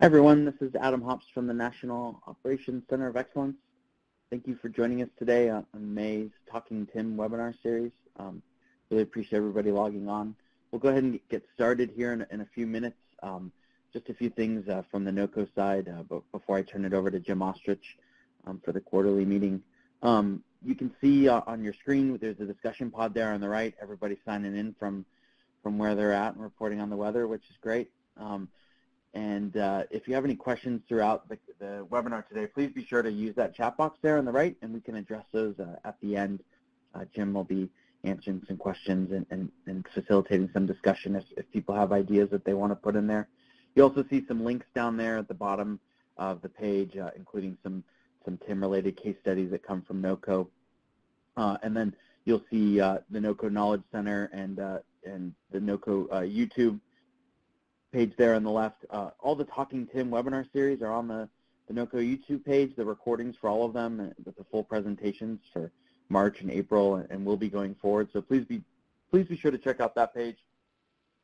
Hi everyone, this is Adam Hops from the National Operations Center of Excellence. Thank you for joining us today on May's Talking TIM webinar series. Um, really appreciate everybody logging on. We'll go ahead and get started here in, in a few minutes. Um, just a few things uh, from the NOCoE side uh, but before I turn it over to Jim Austrich um, for the quarterly meeting. Um, you can see uh, on your screen there's a discussion pod there on the right. Everybody signing in from, from where they're at and reporting on the weather, which is great. Um, and uh, if you have any questions throughout the, the, webinar today, please be sure to use that chat box there on the right, and we can address those uh, at the end. Uh, Jim will be answering some questions and, and, and facilitating some discussion if, if, people have ideas that they want to put in there. You also see some links down there at the bottom of the page, uh, including some, some TIM-related case studies that come from NOCoE. Uh, and then you'll see uh, the NOCoE Knowledge Center and, and the NOCoE YouTube page there on the left. Uh, all the Talking Tim webinar series are on the, the NOCoE YouTube page, the recordings for all of them uh, with the full presentations for March and April and, and will be going forward. So please be, please be sure to check out that page.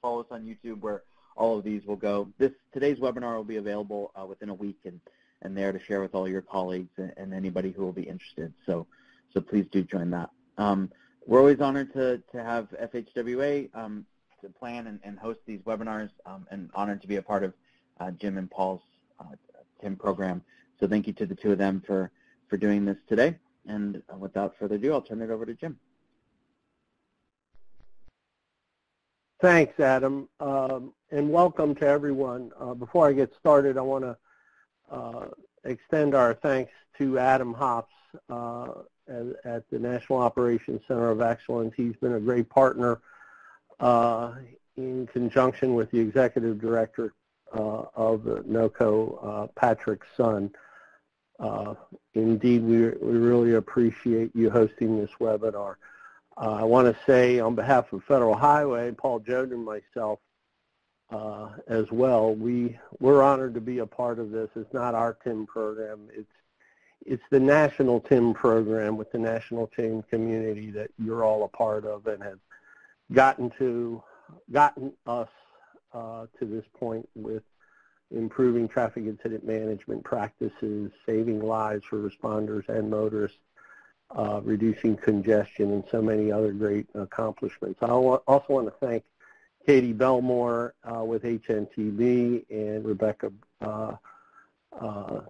Follow us on YouTube where all of these will go. This Today's webinar will be available uh, within a week and, and there to share with all your colleagues and, and anybody who will be interested. So, so please do join that. Um, we're always honored to, to have FHWA um, to plan and, and host these webinars um, and honored to be a part of uh, Jim and Paul's uh, TIM program. So thank you to the two of them for, for doing this today. And without further ado, I'll turn it over to Jim. Thanks, Adam, um, and welcome to everyone. Uh, before I get started, I want to uh, extend our thanks to Adam Hops uh, at, at, the National Operations Center of Excellence. He's been a great partner in conjunction with the executive director uh, of NOCoE, uh, Patrick Son. Uh, indeed, we, we really appreciate you hosting this webinar. Uh, I want to say on behalf of Federal Highway, Paul Jodoin and myself uh, as well, we, we're honored to be a part of this. It's not our TIM program. It's, it's the national TIM program with the national TIM community that you're all a part of and have gotten to gotten us uh, to this point with improving traffic incident management practices, saving lives for responders and motorists, uh, reducing congestion, and so many other great accomplishments. I also want to thank Katie Belmore uh, with HNTB and Rebecca uh, uh,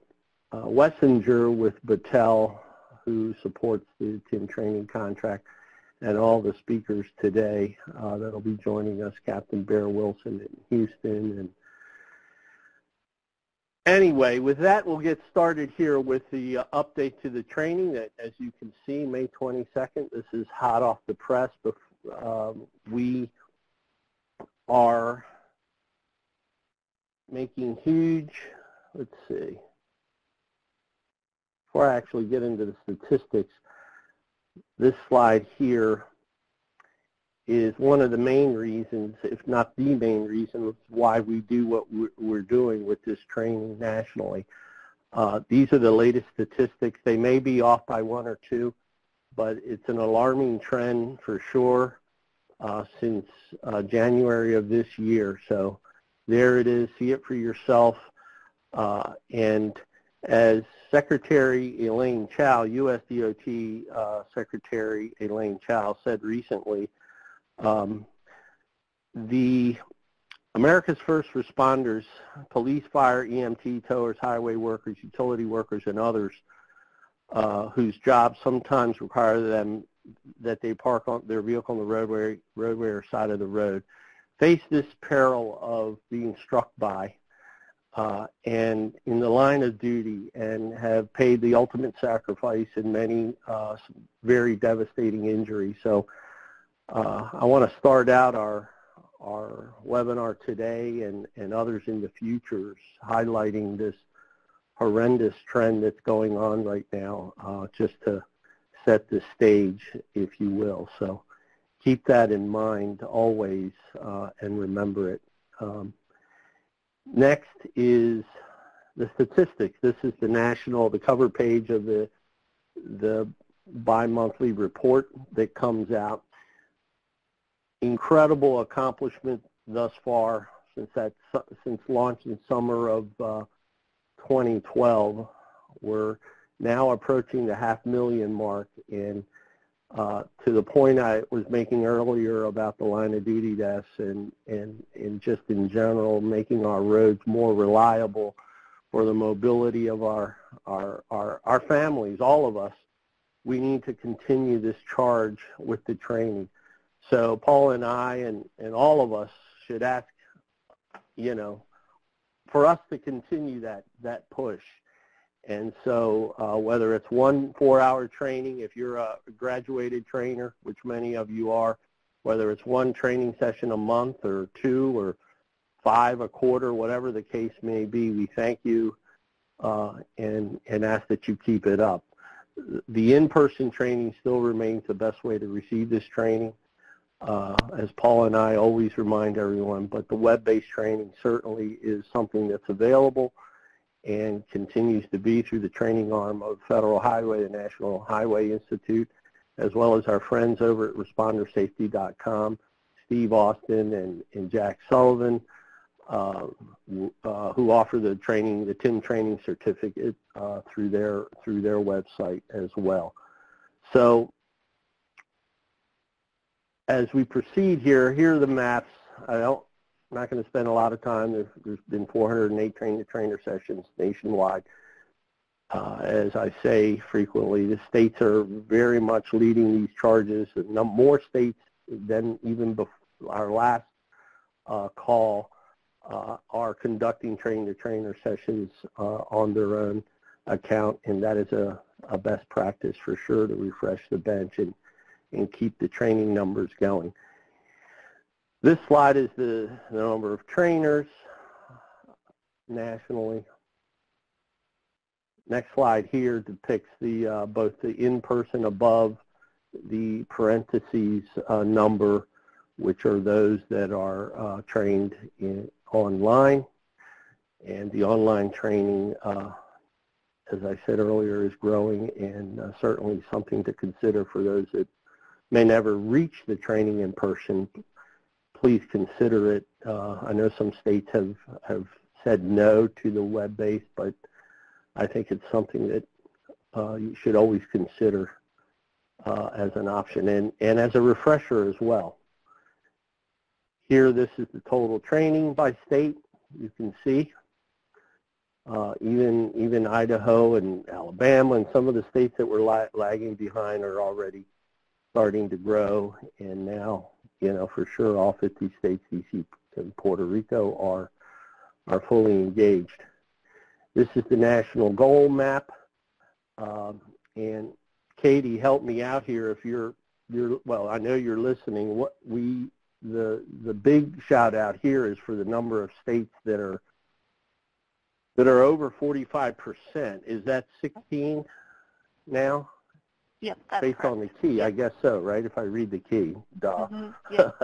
uh, Wessinger with Battelle, who supports the TIM training contract and all the speakers today uh, that'll be joining us, Captain Bear Wilson in Houston. And anyway, with that, we'll get started here with the uh, update to the training. That, as you can see, May 22nd. This is hot off the press. Um, we are making huge. Let's see. Before I actually get into the statistics, this slide here is one of the main reasons, if not the main reason, why we do what we're doing with this training nationally. Uh, these are the latest statistics. They may be off by one or two, but it's an alarming trend for sure uh, since uh, January of this year. So there it is. See it for yourself. Uh, and as Secretary Elaine Chao, USDOT uh, Secretary Elaine Chao said recently, um, the America's first responders, police, fire, EMT, towers, highway workers, utility workers, and others uh, whose jobs sometimes require them that they park on their vehicle on the roadway, roadway or side of the road, face this peril of being struck by and in the line of duty and have paid the ultimate sacrifice in many uh, very devastating injuries. So uh, I want to start out our our webinar today and, and others in the future highlighting this horrendous trend that's going on right now uh, just to set the stage, if you will. So keep that in mind always uh, and remember it. Um, Next is the statistics. This is the national, the cover page of the, the bi-monthly report that comes out. Incredible accomplishment thus far since that since launch in summer of uh, 2012. We're now approaching the half million mark, and uh, to the point I was making earlier about the line of duty deaths and, and, and just in general making our roads more reliable for the mobility of our, our, our, our families, all of us, we need to continue this charge with the training. So Paul and I and, and all of us should ask, you know, for us to continue that, that push. And so uh, whether it's one four-hour training, if you're a graduated trainer, which many of you are, whether it's one training session a month or two or five a quarter, whatever the case may be, we thank you uh, and, and ask that you keep it up. The in-person training still remains the best way to receive this training, uh, as Paul and I always remind everyone, but the web-based training certainly is something that's available and continues to be through the training arm of Federal Highway, the National Highway Institute, as well as our friends over at ResponderSafety.com, Steve Austin and, and Jack Sullivan, uh, uh, who offer the training, the TIM training certificate uh, through their through their website as well. So as we proceed here, here are the maps. I don't I'm not going to spend a lot of time. There's, there's been 408 train-to-trainer sessions nationwide. Uh, as I say frequently, the states are very much leading these charges. More states than even before our last uh, call uh, are conducting train-to-trainer sessions uh, on their own account, and that is a, a best practice for sure to refresh the bench and, and keep the training numbers going. This slide is the, the number of trainers nationally. Next slide here depicts the uh, both the in-person above the parentheses uh, number, which are those that are uh, trained in, online. And the online training, uh, as I said earlier, is growing and uh, certainly something to consider for those that may never reach the training in person please consider it. Uh, I know some states have, have said no to the web-based, but I think it's something that uh, you should always consider uh, as an option and, and as a refresher as well. Here, this is the total training by state. You can see uh, even even Idaho and Alabama and some of the states that were la lagging behind are already starting to grow. And now you know, for sure all 50 states, DC and Puerto Rico are, are fully engaged. This is the national goal map. Um, and Katie, help me out here if you're, you're, well, I know you're listening. What we, the, the big shout out here is for the number of states that are, that are over 45%. Is that 16 now? Yep, that's based correct. on the key. I guess so, right? If I read the key, duh. Mhm, yep.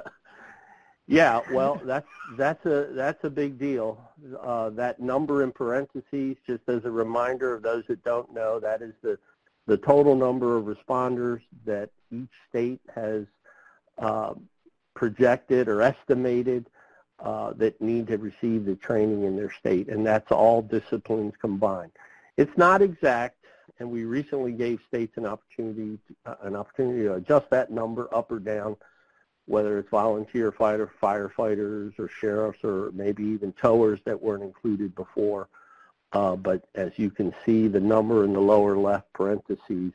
yeah, well, that's that's a that's a big deal. Uh, that number in parentheses, just as a reminder of those that don't know, that is the the total number of responders that each state has uh, projected or estimated uh, that need to receive the training in their state, and that's all disciplines combined. It's not exact and we recently gave states an opportunity uh, an opportunity to adjust that number up or down, whether it's volunteer fighter firefighters or sheriffs or maybe even towers that weren't included before. Uh, but as you can see, the number in the lower left parentheses,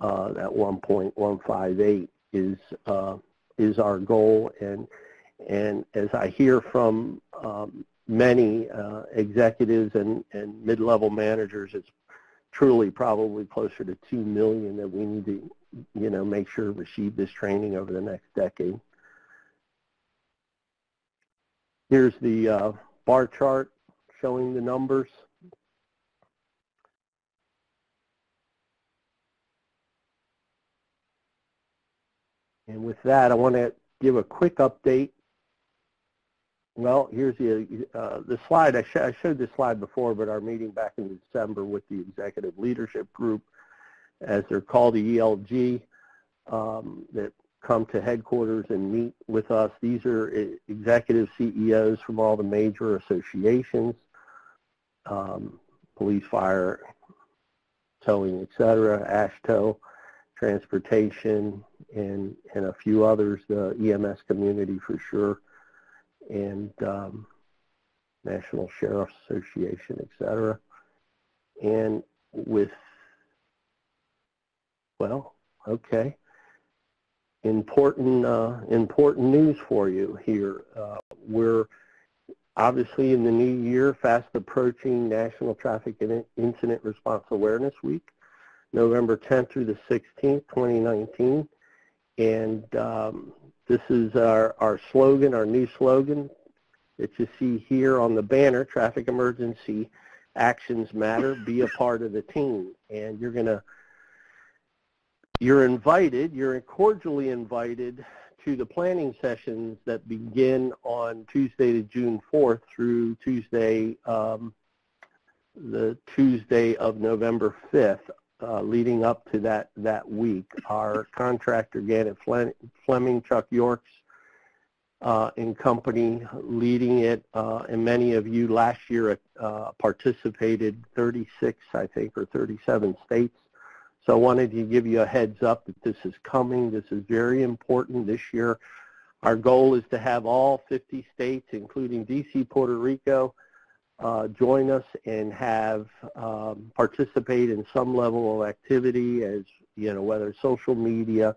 uh, that 1.158 is uh, is our goal, and and as I hear from um, many uh, executives and, and mid-level managers, it's truly probably closer to 2 million that we need to, you know, make sure receive this training over the next decade. Here's the uh, bar chart showing the numbers. And with that, I want to give a quick update well, here's the uh, the slide. I, sh I, showed this slide before, but our meeting back in December with the executive leadership group, as they're called, the ELG, um, that come to headquarters and meet with us. These are executive CEOs from all the major associations, um, police, fire, towing, etc., AASHTO, transportation, and, and a few others, the EMS community for sure, and um, National Sheriff's Association, et cetera. And with, well, okay, important uh, important news for you here. Uh, we're obviously in the new year, fast approaching National Traffic Incident Response Awareness Week, November 10th through the 16th, 2019. And um, this is our, our slogan, our new slogan that you see here on the banner, Traffic Emergency Actions Matter, be a part of the team. And you're going to you're invited, you're cordially invited to the planning sessions that begin on Tuesday to June 4th through Tuesday, um, the Tuesday of November 5th, uh, leading up to that, that week. Our contractor, Gannett Fleming, Chuck Yorks, uh, and company leading it, uh, and many of you last year uh, participated 36, I think, or 37 states so I wanted to give you a heads up that this is coming. This is very important this year. Our goal is to have all 50 states, including D.C., Puerto Rico, uh, join us and have um, participate in some level of activity as, you know, whether social media,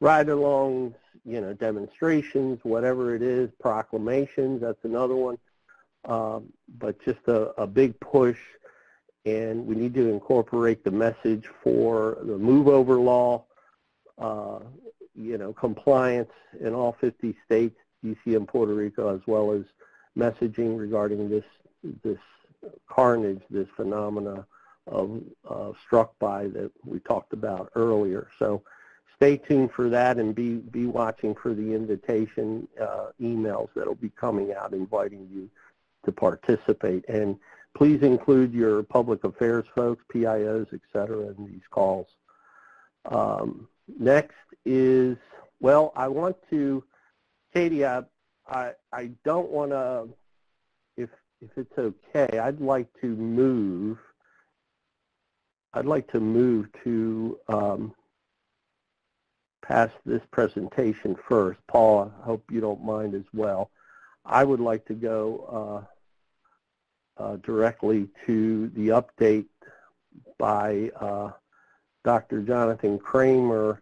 ride-alongs, you know, demonstrations, whatever it is, proclamations, that's another one. Um, but just a, a big push and we need to incorporate the message for the move over law, uh, you know, compliance in all 50 states, DC and Puerto Rico, as well as messaging regarding this this carnage, this phenomena of uh, struck by that we talked about earlier. So stay tuned for that and be be watching for the invitation uh, emails that will be coming out inviting you to participate. And Please include your public affairs folks, PIOs, et cetera, in these calls. Um, next is, well, I want to, Katie, I, I, I don't want to, if, it's okay, I'd like to move, I'd like to move to um, pass this presentation first. Paul, I hope you don't mind as well. I would like to go uh, uh, directly to the update by uh, Dr. Jonathan Krohmer,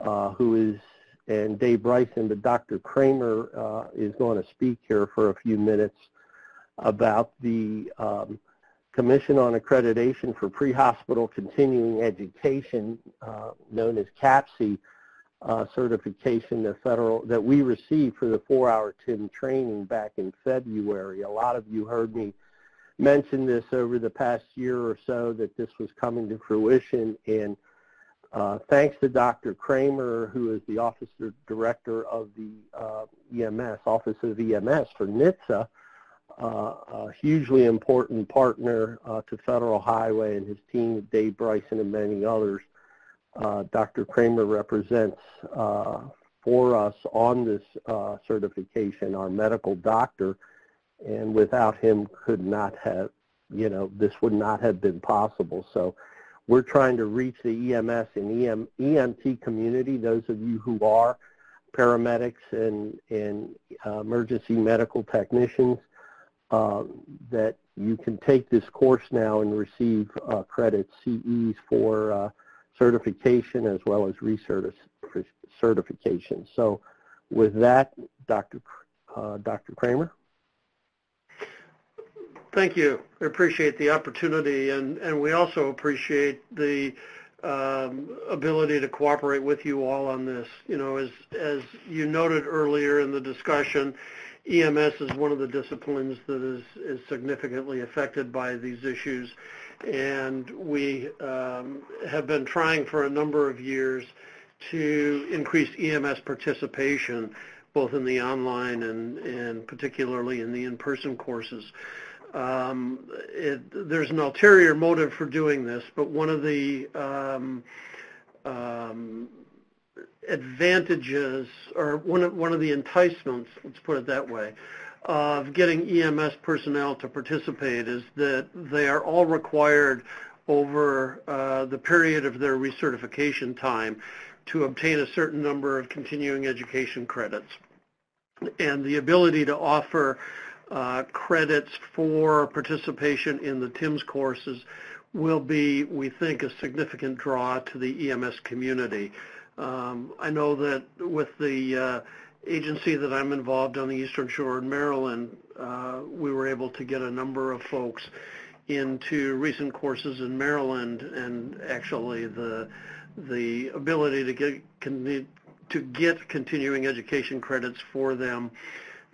uh, who is, and Dave Bryson, but Dr. Krohmer uh, is going to speak here for a few minutes about the um, Commission on Accreditation for Pre-Hospital Continuing Education, uh, known as CAPCE, uh, certification that federal that we received for the four-hour TIM training back in February. A lot of you heard me mention this over the past year or so that this was coming to fruition. And uh, thanks to Dr. Krohmer, who is the officer director of the uh, EMS, Office of EMS for NHTSA, a hugely important partner uh, to Federal Highway and his team, Dave Bryson and many others. Uh, Dr. Krohmer represents uh, for us on this certification our medical doctor, and without him could not have, you know, this would not have been possible. So we're trying to reach the EMS and EM, EMT community, those of you who are paramedics and, and uh, emergency medical technicians, uh, that you can take this course now and receive uh, credits, CEs for uh, certification as well as recertification. So with that, Dr. Uh, Dr. Krohmer. Thank you. We appreciate the opportunity, and, and we also appreciate the um, ability to cooperate with you all on this. You know, as, as you noted earlier in the discussion, EMS is one of the disciplines that is, is significantly affected by these issues, and we um, have been trying for a number of years to increase EMS participation, both in the online and, and particularly in the in-person courses. Um, it, there's an ulterior motive for doing this, but one of the um, um, advantages, or one of, one of the enticements, let's put it that way, of getting EMS personnel to participate is that they are all required over uh, the period of their recertification time to obtain a certain number of continuing education credits. And the ability to offer uh, credits for participation in the TIMS courses will be, we think, a significant draw to the EMS community. Um, I know that with the uh, agency that I'm involved on the Eastern Shore in Maryland, uh, we were able to get a number of folks into recent courses in Maryland, and actually the the ability to get to get continuing education credits for them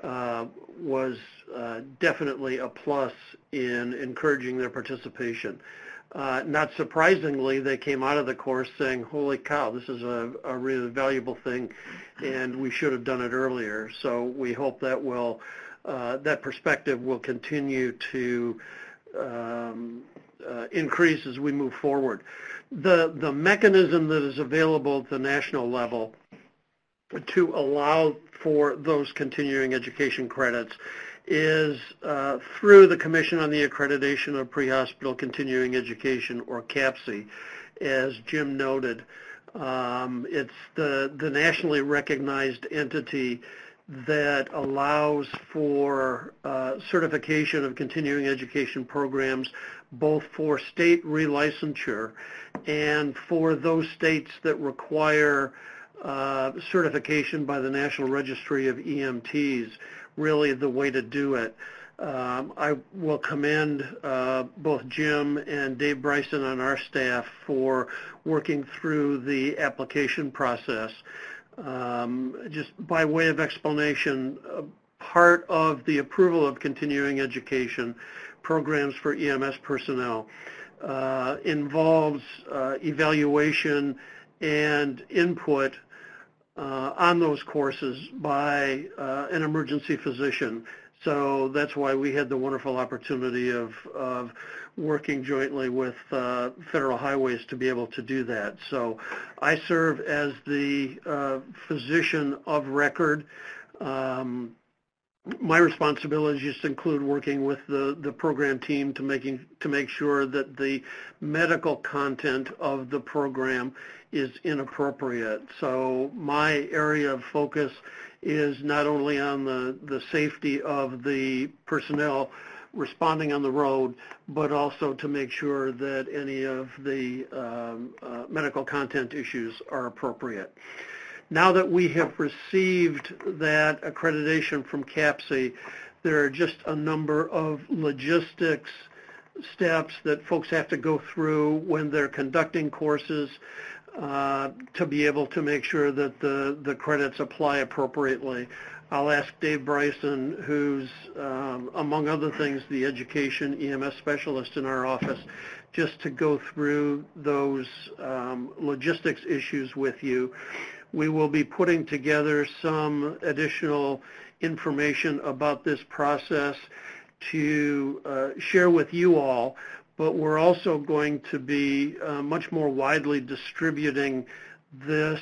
uh, was uh, definitely a plus in encouraging their participation. Uh, not surprisingly, they came out of the course saying, holy cow, this is a, a, really valuable thing, and we should have done it earlier. So we hope that will, uh, that perspective will continue to um, uh, increase as we move forward. The, the mechanism that is available at the national level to allow for those continuing education credits is uh, through the Commission on the Accreditation of Pre-Hospital Continuing Education, or CAPCE, as Jim noted. Um, it's the, the nationally recognized entity that allows for uh, certification of continuing education programs both for state relicensure and for those states that require uh, certification by the National Registry of EMTs really the way to do it. Um, I will commend uh, both Jim and Dave Bryson on our staff for working through the application process. Um, just by way of explanation, uh, part of the approval of continuing education programs for EMS personnel uh, involves uh, evaluation and input on those courses by uh, an emergency physician. So that's why we had the wonderful opportunity of, of working jointly with uh, Federal Highways to be able to do that. So I serve as the uh, physician of record. Um, my responsibilities include working with the, the program team to making to make sure that the medical content of the program is inappropriate. So my area of focus is not only on the, the safety of the personnel responding on the road, but also to make sure that any of the um, uh, medical content issues are appropriate. Now that we have received that accreditation from CAPCE, there are just a number of logistics steps that folks have to go through when they're conducting courses to be able to make sure that the, the credits apply appropriately. I'll ask Dave Bryson, who's, um, among other things, the education EMS specialist in our office, just to go through those um, logistics issues with you. We will be putting together some additional information about this process to uh, share with you all, but we're also going to be uh, much more widely distributing this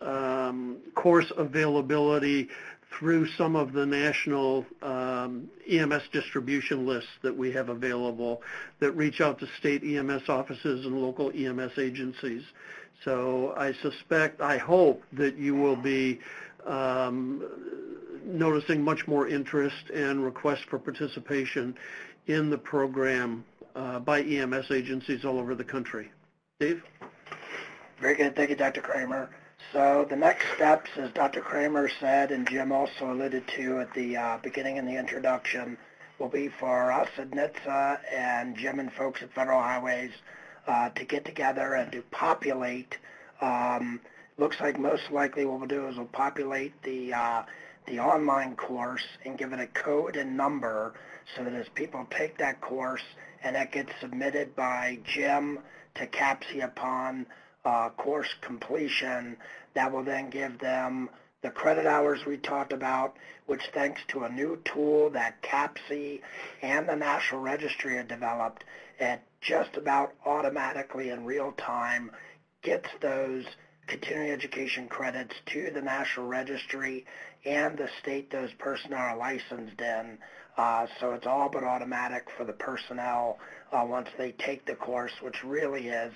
um, course availability through some of the national um, EMS distribution lists that we have available that reach out to state EMS offices and local EMS agencies. So I suspect, I hope that you will be um, noticing much more interest and requests for participation in the program uh, by EMS agencies all over the country. Dave? Very good. Thank you, Dr. Krohmer. So the next steps, as Dr. Krohmer said, and Jim also alluded to at the uh, beginning in the introduction, will be for us at NHTSA and Jim and folks at Federal Highways uh, to get together and to populate. Um, looks like most likely what we'll do is we'll populate the uh, the online course and give it a code and number so that as people take that course and that gets submitted by Jim to CAPCE upon uh, course completion, that will then give them the credit hours we talked about, which thanks to a new tool that CAPCE and the National Registry have developed, it just about automatically in real time gets those continuing education credits to the National Registry and the state those personnel are licensed in. Uh, so it's all but automatic for the personnel uh, once they take the course, which really is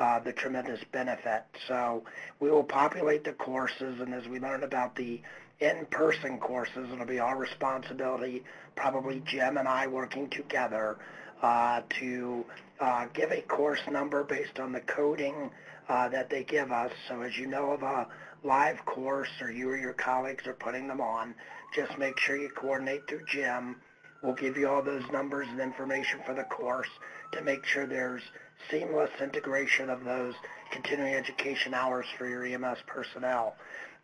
uh, the tremendous benefit. So we will populate the courses, and as we learn about the in-person courses, it'll be our responsibility, probably Jim and I working together, uh, to uh, give a course number based on the coding uh, that they give us. So as you know of a live course or you or your colleagues are putting them on, just make sure you coordinate through Jim. We'll give you all those numbers and information for the course to make sure there's seamless integration of those continuing education hours for your EMS personnel.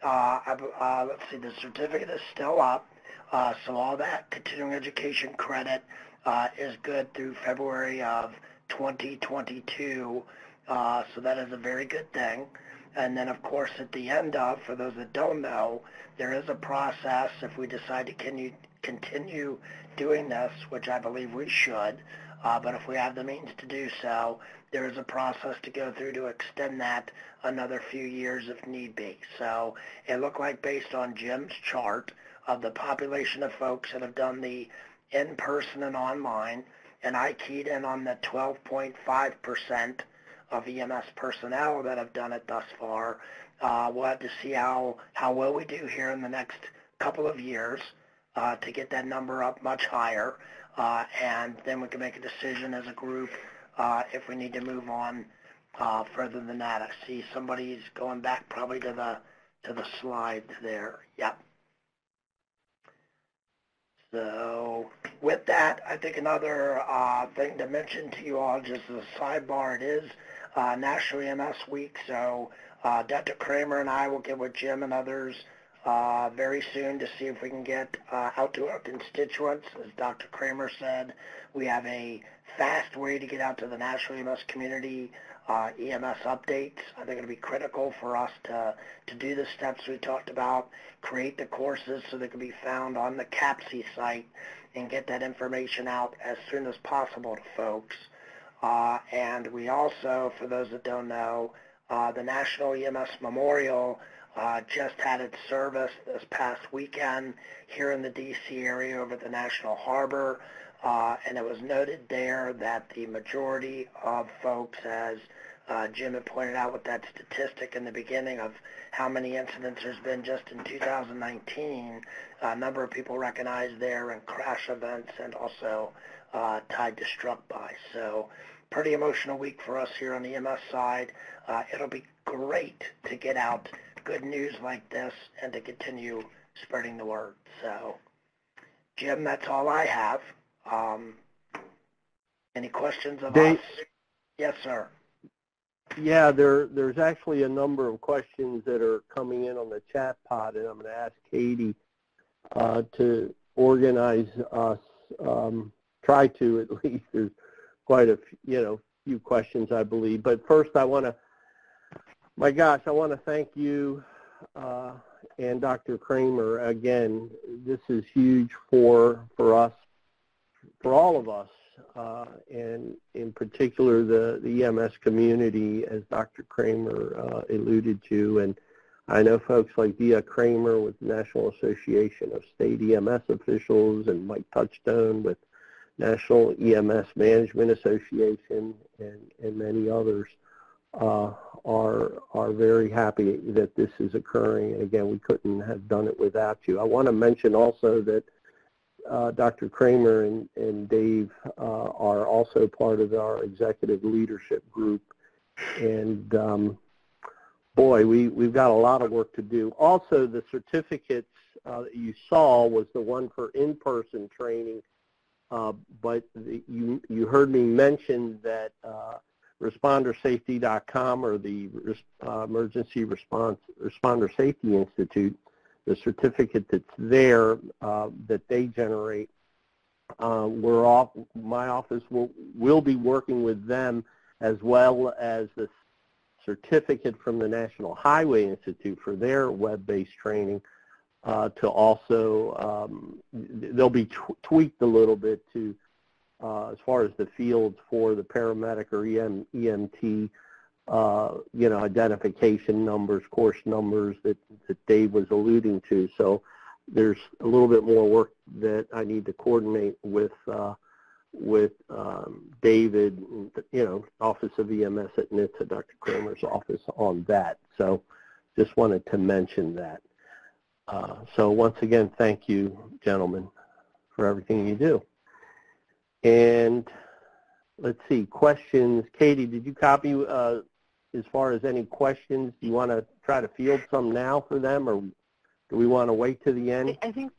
Uh, uh, let's see, the certificate is still up, uh, so all that continuing education credit uh, is good through February of 2022, uh, so that is a very good thing. And then, of course, at the end of, for those that don't know, there is a process if we decide to continue, continue doing this, which I believe we should, uh, but if we have the means to do so, there is a process to go through to extend that another few years if need be. So it looked like based on Jim's chart of the population of folks that have done the in-person and online, and I keyed in on the 12.5% of EMS personnel that have done it thus far. Uh, we'll have to see how, how well we do here in the next couple of years uh, to get that number up much higher, uh, and then we can make a decision as a group uh, if we need to move on uh, further than that. I see somebody's going back probably to the to the slide there. Yep. So with that, I think another uh, thing to mention to you all, just as a sidebar, it is uh, National EMS Week, so uh, Dr. Krohmer and I will get with Jim and others uh, very soon to see if we can get uh, out to our constituents. As Dr. Krohmer said, we have a fast way to get out to the National EMS community uh, EMS updates. I think it'll be critical for us to, to do the steps we talked about, create the courses so they can be found on the CAPCE site and get that information out as soon as possible to folks. Uh, and we also, for those that don't know, uh, the National EMS Memorial uh, just had its service this past weekend here in the D.C. area over the National Harbor. Uh, and it was noted there that the majority of folks, as uh, Jim had pointed out with that statistic in the beginning of how many incidents there's been just in 2019, a number of people recognized there in crash events and also uh, tied to struck by. So pretty emotional week for us here on the MS side. Uh, it'll be great to get out good news like this and to continue spreading the word. So, Jim, that's all I have. Um, any questions of Dave, us? Yes, sir. Yeah, there there's actually a number of questions that are coming in on the chat pod, and I'm going to ask Katie uh, to organize us. Um, try to at least. There's quite a few, you know few questions, I believe. But first, I want to. My gosh, I want to thank you uh, and Dr. Krohmer again. This is huge for for us for all of us, uh, and in particular the, the EMS community, as Dr. Krohmer uh, alluded to. And I know folks like Dia Kramer with the National Association of State EMS Officials and Mike Touchstone with National EMS Management Association and, and many others uh, are are very happy that this is occurring. And again, we couldn't have done it without you. I want to mention also that uh, Dr. Krohmer and, and Dave uh, are also part of our executive leadership group. And um, boy, we, we've got a lot of work to do. Also, the certificates uh, that you saw was the one for in-person training. Uh, but the, you, you heard me mention that uh, respondersafety.com or the uh, Emergency Response Responder Safety Institute the certificate that's there uh, that they generate. Uh, we're off, my office will, will be working with them as well as the certificate from the National Highway Institute for their web-based training uh, to also, um, they'll be tweaked a little bit to, as far as the fields for the paramedic or EM, EMT uh, you know, identification numbers, course numbers that, that Dave was alluding to. So there's a little bit more work that I need to coordinate with uh, with um, David, you know, Office of EMS at NHTSA, Dr. Krohmer's office on that. So just wanted to mention that. Uh, so once again, thank you, gentlemen, for everything you do. And let's see, questions. Katie, did you copy uh, as far as any questions? Do you want to try to field some now for them, or do we want to wait to the end? I, think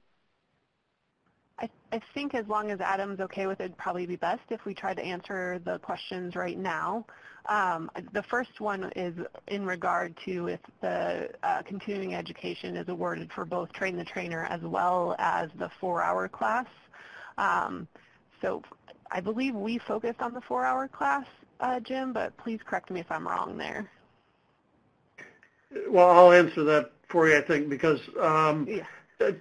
I, I think as long as Adam's okay with it, it'd probably be best if we try to answer the questions right now. Um, the first one is in regard to if the uh, continuing education is awarded for both train the trainer as well as the four-hour class. Um, so I believe we focused on the four-hour class, uh, Jim, but please correct me if I'm wrong there. Well, I'll answer that for you, I think, because um, Yeah.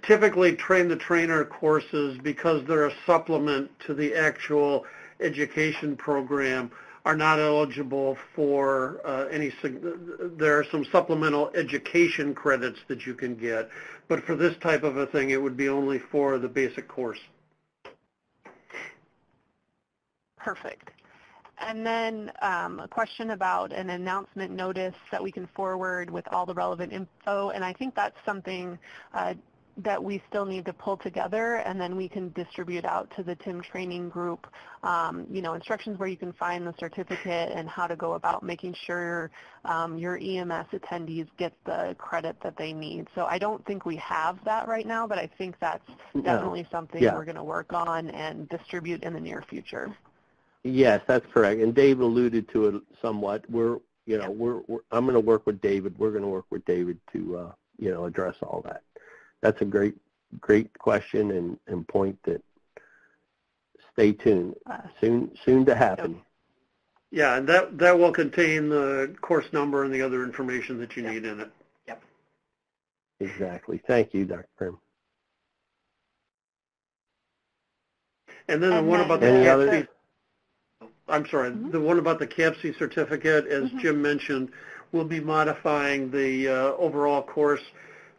typically train the trainer courses, because they're a supplement to the actual education program, are not eligible for uh, any, there are some supplemental education credits that you can get, but for this type of a thing, it would be only for the basic course. Perfect. And then um, a question about an announcement notice that we can forward with all the relevant info. And I think that's something uh, that we still need to pull together and then we can distribute out to the TIM training group, um, you know, instructions where you can find the certificate and how to go about making sure um, your EMS attendees get the credit that they need. So I don't think we have that right now, but I think that's definitely something Yeah. we're going to work on and distribute in the near future. Yes, that's correct. And Dave alluded to it somewhat. We're, you know, Yeah. we're, we're I'm going to work with David. We're going to work with David to, uh, you know, address all that. That's a great, great question and, and point that stay tuned. Uh, Soon, soon to happen. Yeah, and that, that will contain the course number and the other information that you need in it. Yep. Exactly. Thank you, Dr. Prim. And then the And one then about the Any the- other? CAPCE I'm sorry, Mhm. the one about the CAPCE certificate, as Mhm. Jim mentioned, we'll be modifying the uh, overall course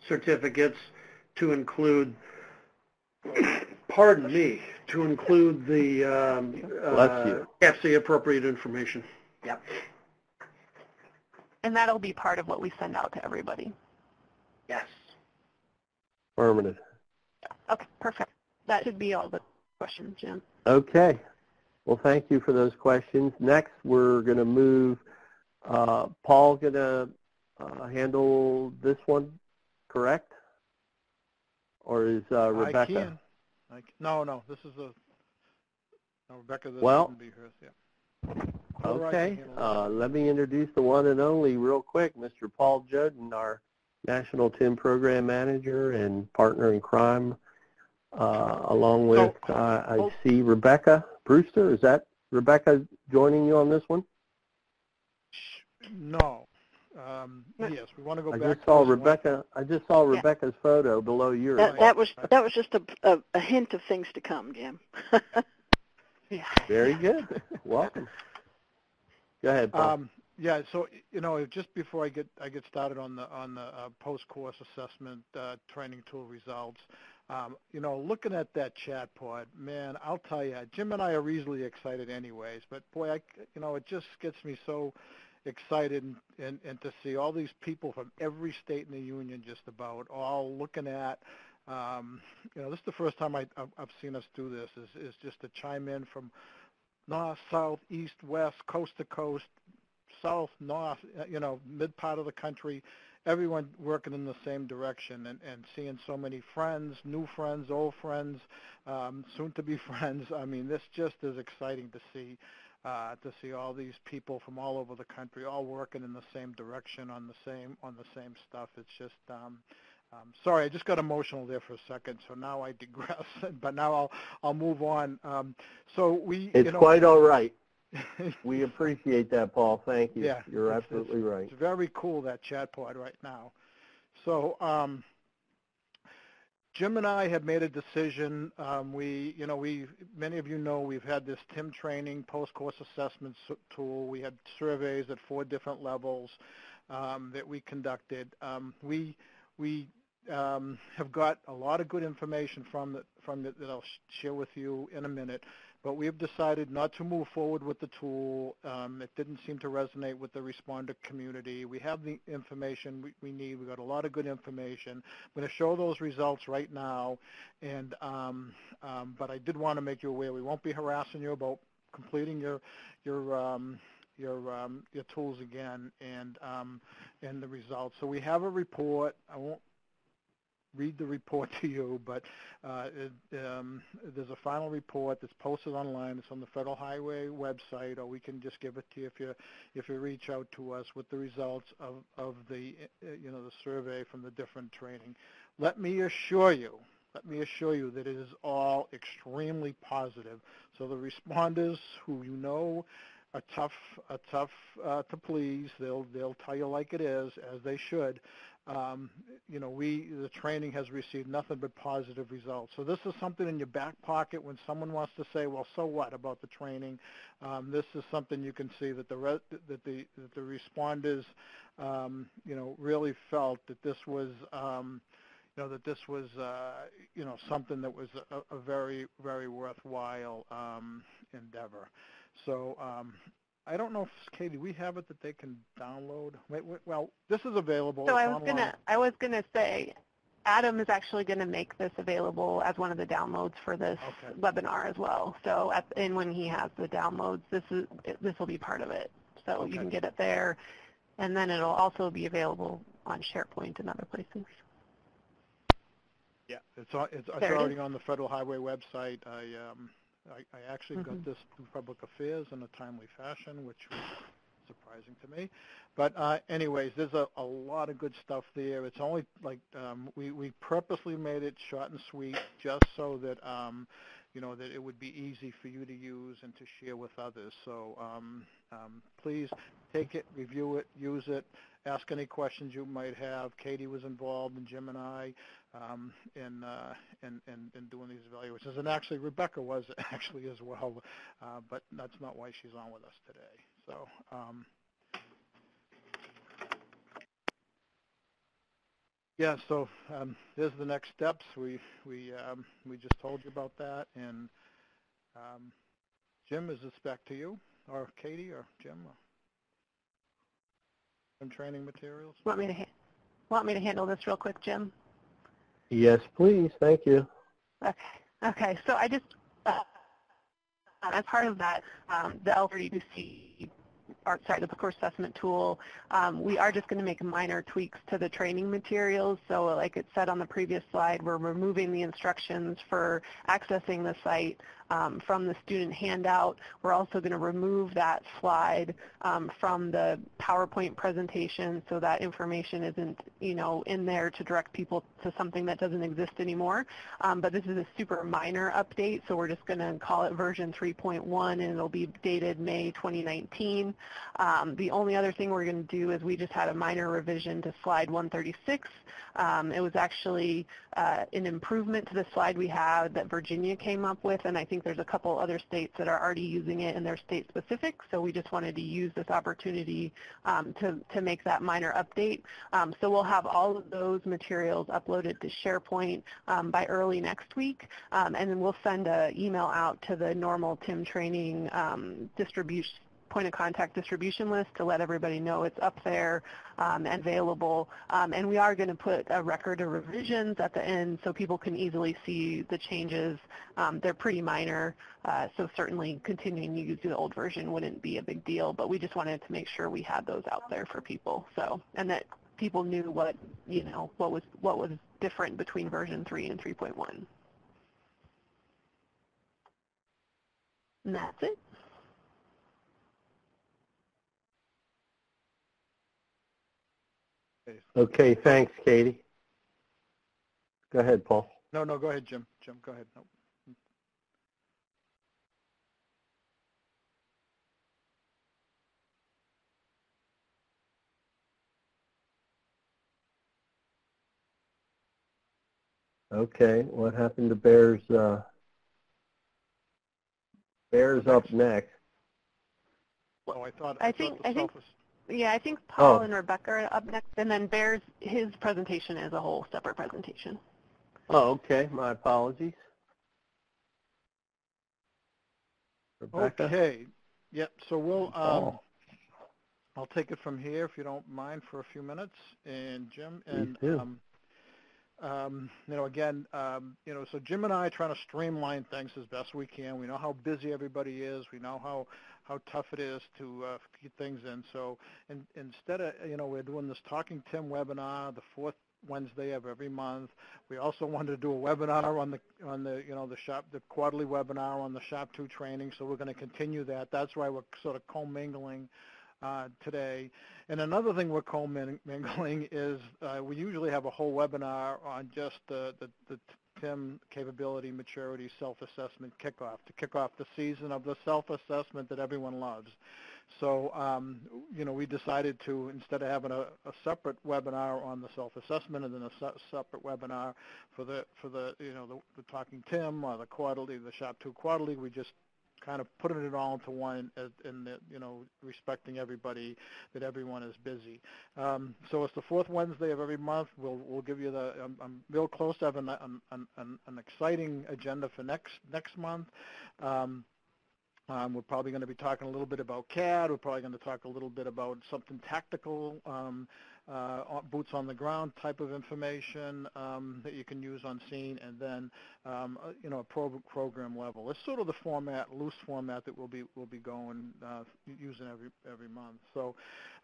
certificates to include, pardon me, to include the um, uh. CAPCE appropriate information. Yep. And that'll be part of what we send out to everybody. Yes. Affirmative. Okay, perfect. That should be all the questions, Jim. Okay. Well, thank you for those questions. Next, we're going to move, uh, Paul going to uh, handle this one, correct? Or is uh, Rebecca? I can. I c no, no, this is a, no, Rebecca, this Well, be hers, yeah. Okay, uh, let me introduce the one and only real quick, Mr. Paul Jodoin, our National TIM Program Manager and partner in crime, uh, along with, Oh, uh, I oh. see Rebecca Brewster. Is that Rebecca joining you on this one? No. Um, yes, we want to go I back just saw this. Rebecca, I just saw Yeah. Rebecca's photo below yours. That, that was that was just a, a, a hint of things to come, Jim. Yeah. Very good. Welcome. Go ahead, Paul. Um, yeah, so you know, just before I get I get started on the on the uh, post-course assessment uh, training tool results, um, you know, looking at that chat pod, man, I'll tell you, Jim and I are easily excited anyways, but boy, I you know, it just gets me so excited and, and, and to see all these people from every state in the union just about all looking at um, you know, this is the first time I, I've seen us do this, is, is just to chime in from north, south, east, west, coast to coast, south, north, you know, mid part of the country, everyone working in the same direction and, and seeing so many friends, new friends, old friends, um, soon to be friends. I mean, this just is exciting to see, uh, to see all these people from all over the country all working in the same direction on the same, on the same stuff. It's just, um, um, sorry, I just got emotional there for a second, so now I digress. but now I'll I'll move on. Um, so we, It's you know, quite all right. We appreciate that, Paul. Thank you. Yeah, You're it's- absolutely right. It's very cool that chat pod right now. So um, Jim and I have made a decision. Um, we, you know, we, many of you know, we've had this TIM training, post-course assessment tool. We had surveys at four different levels um, that we conducted. Um, we, we um, have got a lot of good information from it, from it that I'll share with you in a minute. But we have decided not to move forward with the tool. Um, it didn't seem to resonate with the responder community. We have the information we, we need. We've got a lot of good information. I'm going to show those results right now. And um, um, but I did want to make you aware we won't be harassing you about completing your your um, your um, your tools again and um, and the results. So we have a report. I won't read the report to you, but uh, it, um, there's a final report that's posted online. It's on the Federal Highway website, or we can just give it to you if you if you reach out to us with the results of of the uh, you know the survey from the different training. Let me assure you. Let me assure you that it is all extremely positive. So the responders who you know are tough, are tough uh, to please. They'll they'll tell you like it is, as they should um, you know, we, the training has received nothing but positive results. So this is something in your back pocket when someone wants to say, well, so what about the training? Um, this is something you can see that the, re- that the, that the responders, um, you know, really felt that this was, um, you know, that this was, uh, you know, something that was a, a very, very worthwhile um, endeavor. So um, I don't know if Katie, we have it that they can download. Wait, wait, well, this is available. So It's I was online. gonna, I was gonna say, Adam is actually gonna make this available as one of the downloads for this Okay. webinar as well. So at, and when he has the downloads, this is, this will be part of it. So Okay. you can get it there, and then it'll also be available on SharePoint and other places. Yeah, it's it's, it's There it already on the Federal Highway website. I, um, I, I actually got Mhm. this through Public Affairs in a timely fashion, which was surprising to me. But uh, anyways, there's a, a lot of good stuff there. It's only like um, we we purposely made it short and sweet, just so that um, you know that it would be easy for you to use and to share with others. So um, um, please take it, review it, use it, ask any questions you might have. Katie was involved, and Jim and I um, in, uh, in, in, in doing these evaluations. And actually, Rebecca was actually as well, uh, but that's not why she's on with us today. So, um, yeah, so um, there's the next steps. We, we, um, we just told you about that. And um, Jim, is this back to you, or Katie, or Jim? Or some training materials? Want me to, ha- want me to handle this real quick, Jim? Yes, please. Thank you. Okay. Okay. So I just, uh, as part of that, um, the L32C, or sorry, the course assessment tool, um, we are just going to make minor tweaks to the training materials. So like it said on the previous slide, we're removing the instructions for accessing the site um, from the student handout. We're also going to remove that slide um, from the PowerPoint presentation so that information isn't, you know, in there to direct people to something that doesn't exist anymore. Um, but this is a super minor update, so we're just going to call it version 3.1, and it'll be dated May 2019. Um, the only other thing we're going to do is we just had a minor revision to slide 136. Um, it was actually uh, an improvement to the slide we had that Virginia came up with, and I think there's a couple other states that are already using it and they're state specific, so we just wanted to use this opportunity um, to, to make that minor update. Um, so we'll have all of those materials uploaded to SharePoint um, by early next week, um, and then we'll send an email out to the normal TIM training um, distribution point of contact distribution list to let everybody know it's up there um, and available. Um, and we are going to put a record of revisions at the end so people can easily see the changes. Um, they're pretty minor, uh, so certainly continuing to use the old version wouldn't be a big deal, but we just wanted to make sure we had those out there for people. So, and that people knew what, you know, what was, what was different between version 3 and 3.1. And that's it. Okay, thanks, Katie. Go ahead, Paul. No, no, go ahead, Jim. Jim, go ahead. No. Okay, what happened to Bears? Uh, Bears up next. Oh, I thought, I I, think- the I think- self- Yeah, I think Paul Oh. and Rebecca are up next, and then Bears, his presentation is a whole separate presentation. Oh, okay. My apologies. Rebecca? Okay, yep, so we'll, um, Paul. I'll take it from here if you don't mind for a few minutes. And Jim Please and, do. um, um, you know, again, um, you know, so Jim and I are trying to streamline things as best we can. We know how busy everybody is. We know how, how tough it is to uh, get things in. So in, instead of, you know, we're doing this Talking TIM webinar the fourth Wednesday of every month. We also wanted to do a webinar on the, on the, you know, the shop, the quarterly webinar on the SHRP 2 training. So we're going to continue that. That's why we're sort of commingling uh, today. And another thing we're co-mingling is uh, we usually have a whole webinar on just the, the, the TIM capability, maturity, self-assessment kickoff, to kick off the season of the self-assessment that everyone loves. So, um, you know, we decided to, instead of having a, a separate webinar on the self-assessment and then a se- separate webinar for the, for the, you know, the, the Talking TIM or the quarterly, the SHRP 2 quarterly, we just kind of putting it all into one and, uh, you know, respecting everybody, that everyone is busy. Um, so it's the fourth Wednesday of every month. We'll, we'll give you the, I'm, I'm real close to having an, an, an, an exciting agenda for next, next month. Um, um, we're probably going to be talking a little bit about CAD. We're probably going to talk a little bit about something tactical, um, uh, boots on the ground type of information um, that you can use on scene, and then um, uh, you know a pro- program level. It's sort of the format, loose format that we'll be we'll be going uh, using every every month. So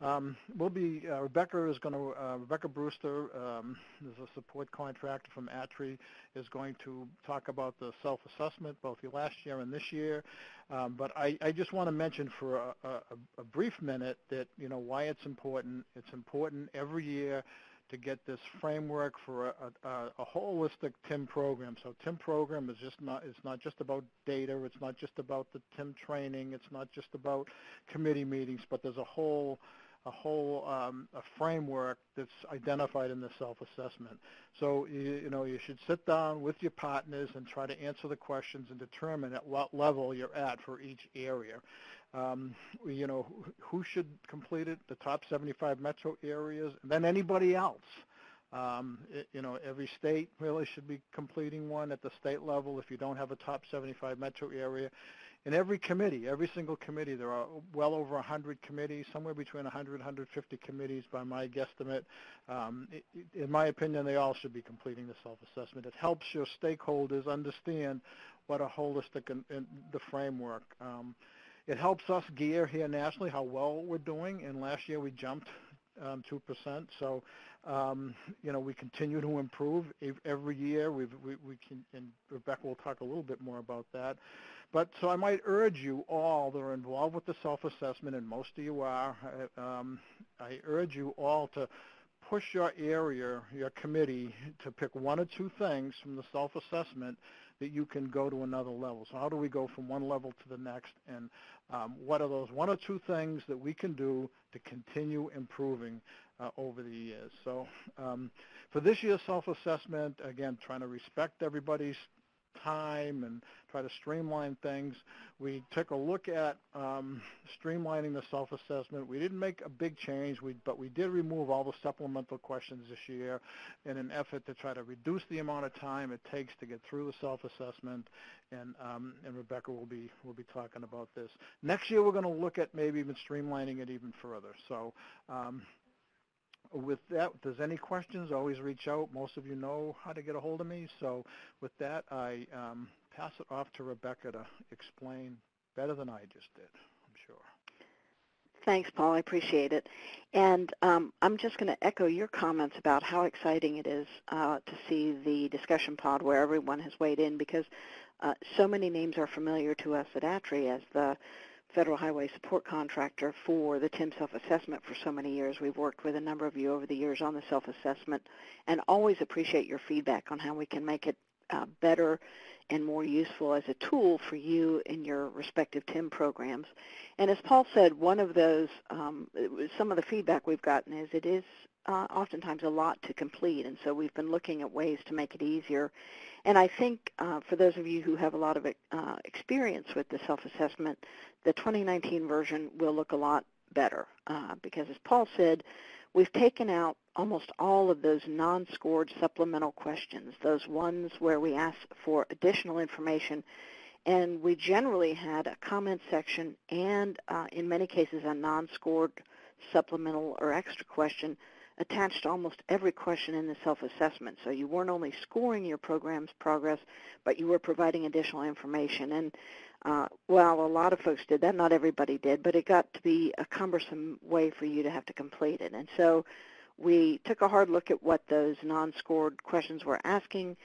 um, we'll be uh, Rebecca is going to uh, Rebecca Brewster um, is a support contractor from ATRI is going to talk about the self-assessment both the last year and this year. Um, but I, I just want to mention for a, a, a brief minute that, you know, why it's important. It's important every year to get this framework for a, a, a holistic TIM program. So TIM program is just not, it's not just about data. It's not just about the TIM training. It's not just about committee meetings, but there's a whole a whole um, a framework that's identified in the self-assessment. So you, you know you should sit down with your partners and try to answer the questions and determine at what level you're at for each area. Um, you know who- should complete it? The top 75 metro areas, and then anybody else. Um, it, you know, every state really should be completing one at the state level if you don't have a top 75 metro area in every committee, every single committee, there are well over 100 committees, somewhere between 100 150 committees by my guesstimate. Um, i- i- in my opinion, they all should be completing the self-assessment. It helps your stakeholders understand what a holistic and, and the framework. Um, it helps us gear here nationally how well we're doing, and last year we jumped um, 2%. So, um, you know, we continue to improve every year. We've, we, we can, and Rebecca will talk a little bit more about that. But so I might urge you all that are involved with the self-assessment, and most of you are, uh, um, I urge you all to push your area, your committee, to pick one or two things from the self-assessment that you can go to another level. So how do we go from one level to the next, and um, what are those one or two things that we can do to continue improving uh, over the years? So um, for this year's self-assessment, again, trying to respect everybody's time and try to streamline things. We took a look at um, streamlining the self-assessment. We didn't make a big change, we, but we did remove all the supplemental questions this year in an effort to try to reduce the amount of time it takes to get through the self-assessment. And, um, and Rebecca will be will be talking about this. Next year, we're going to look at maybe even streamlining it even further. So um, with that, if there's any questions, always reach out. Most of you know how to get a hold of me. So with that, I um, pass it off to Rebecca to explain better than I just did, I'm sure. Thanks, Paul. I appreciate it. And um, I'm just going to echo your comments about how exciting it is uh, to see the discussion pod where everyone has weighed in because uh, so many names are familiar to us at ATRI as the Federal Highway Support Contractor for the TIM self-assessment for so many years. We've worked with a number of you over the years on the self-assessment and always appreciate your feedback on how we can make it uh, better and more useful as a tool for you in your respective TIM programs. And as Paul said, one of those, um, some of the feedback we've gotten is it is uh, oftentimes a lot to complete, and so we've been looking at ways to make it easier. And I think uh, for those of you who have a lot of uh, experience with the self-assessment, the 2019 version will look a lot better uh, because, as Paul said, we've taken out almost all of those non-scored supplemental questions, those ones where we ask for additional information and we generally had a comment section and uh, in many cases a non-scored supplemental or extra question attached to almost every question in the self-assessment. So you weren't only scoring your program's progress, but you were providing additional information. And uh, well, a lot of folks did that. Not everybody did, but it got to be a cumbersome way for you to have to complete it. And so we took a hard look at what those non-scored questions were asking,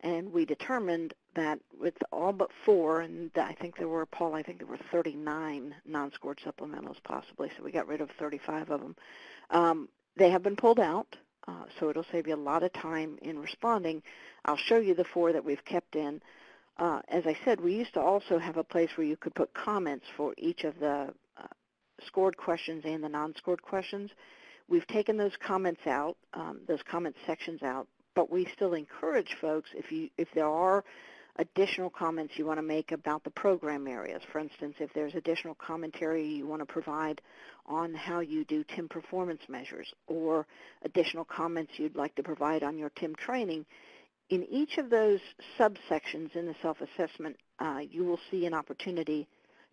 and we determined that with all but four, and I think there were, Paul, I think there were 39 non-scored supplementals possibly, so we got rid of 35 of them. Um, they have been pulled out, uh, so it'll save you a lot of time in responding. I'll show you the four that we've kept in. Uh, as I said, we used to also have a place where you could put comments for each of the uh, scored questions and the non-scored questions. We've taken those comments out, um, those comment sections out, but we still encourage folks if you if there are additional comments you want to make about the program areas. For instance, if there's additional commentary you want to provide on how you do TIM performance measures or additional comments you'd like to provide on your TIM training, in each of those subsections in the self-assessment, uh, you will see an opportunity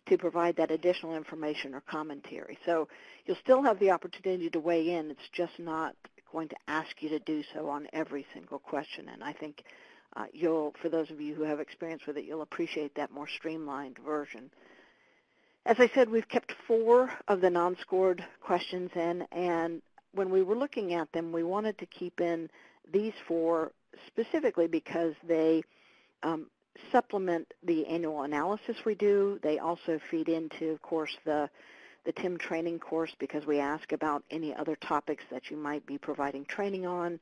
to provide that additional information or commentary. So you'll still have the opportunity to weigh in. It's just not going to ask you to do so on every single question. And I think uh, you'll, for those of you who have experience with it, you'll appreciate that more streamlined version. As I said, we've kept four of the non-scored questions in, and when we were looking at them, we wanted to keep in these four specifically because they um, supplement the annual analysis we do. They also feed into, of course, the the TIM training course because we ask about any other topics that you might be providing training on.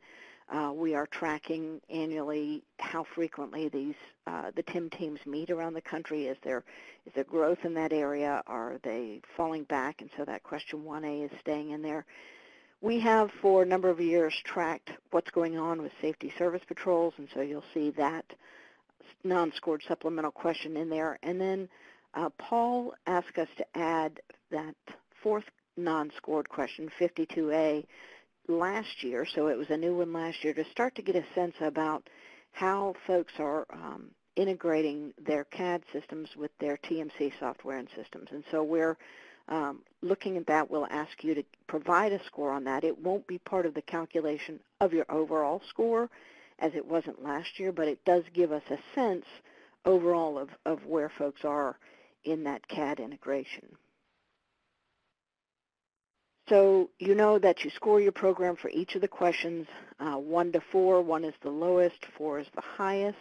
Uh, we are tracking annually how frequently these uh, the TIM teams meet around the country. Is there is there growth in that area? Are they falling back? And so that question 1A is staying in there. We have for a number of years tracked what's going on with safety service patrols, and so you'll see that non-scored supplemental question in there. And then uh, Paul asked us to add that fourth non-scored question, 52A, last year, so it was a new one last year, to start to get a sense about how folks are um, integrating their CAD systems with their TMC software and systems. And so we're um, looking at that. We'll ask you to provide a score on that. It won't be part of the calculation of your overall score as it wasn't last year, but it does give us a sense overall of, of where folks are in that CAD integration. So you know that you score your program for each of the questions, uh, 1 to 4. 1 is the lowest, 4 is the highest.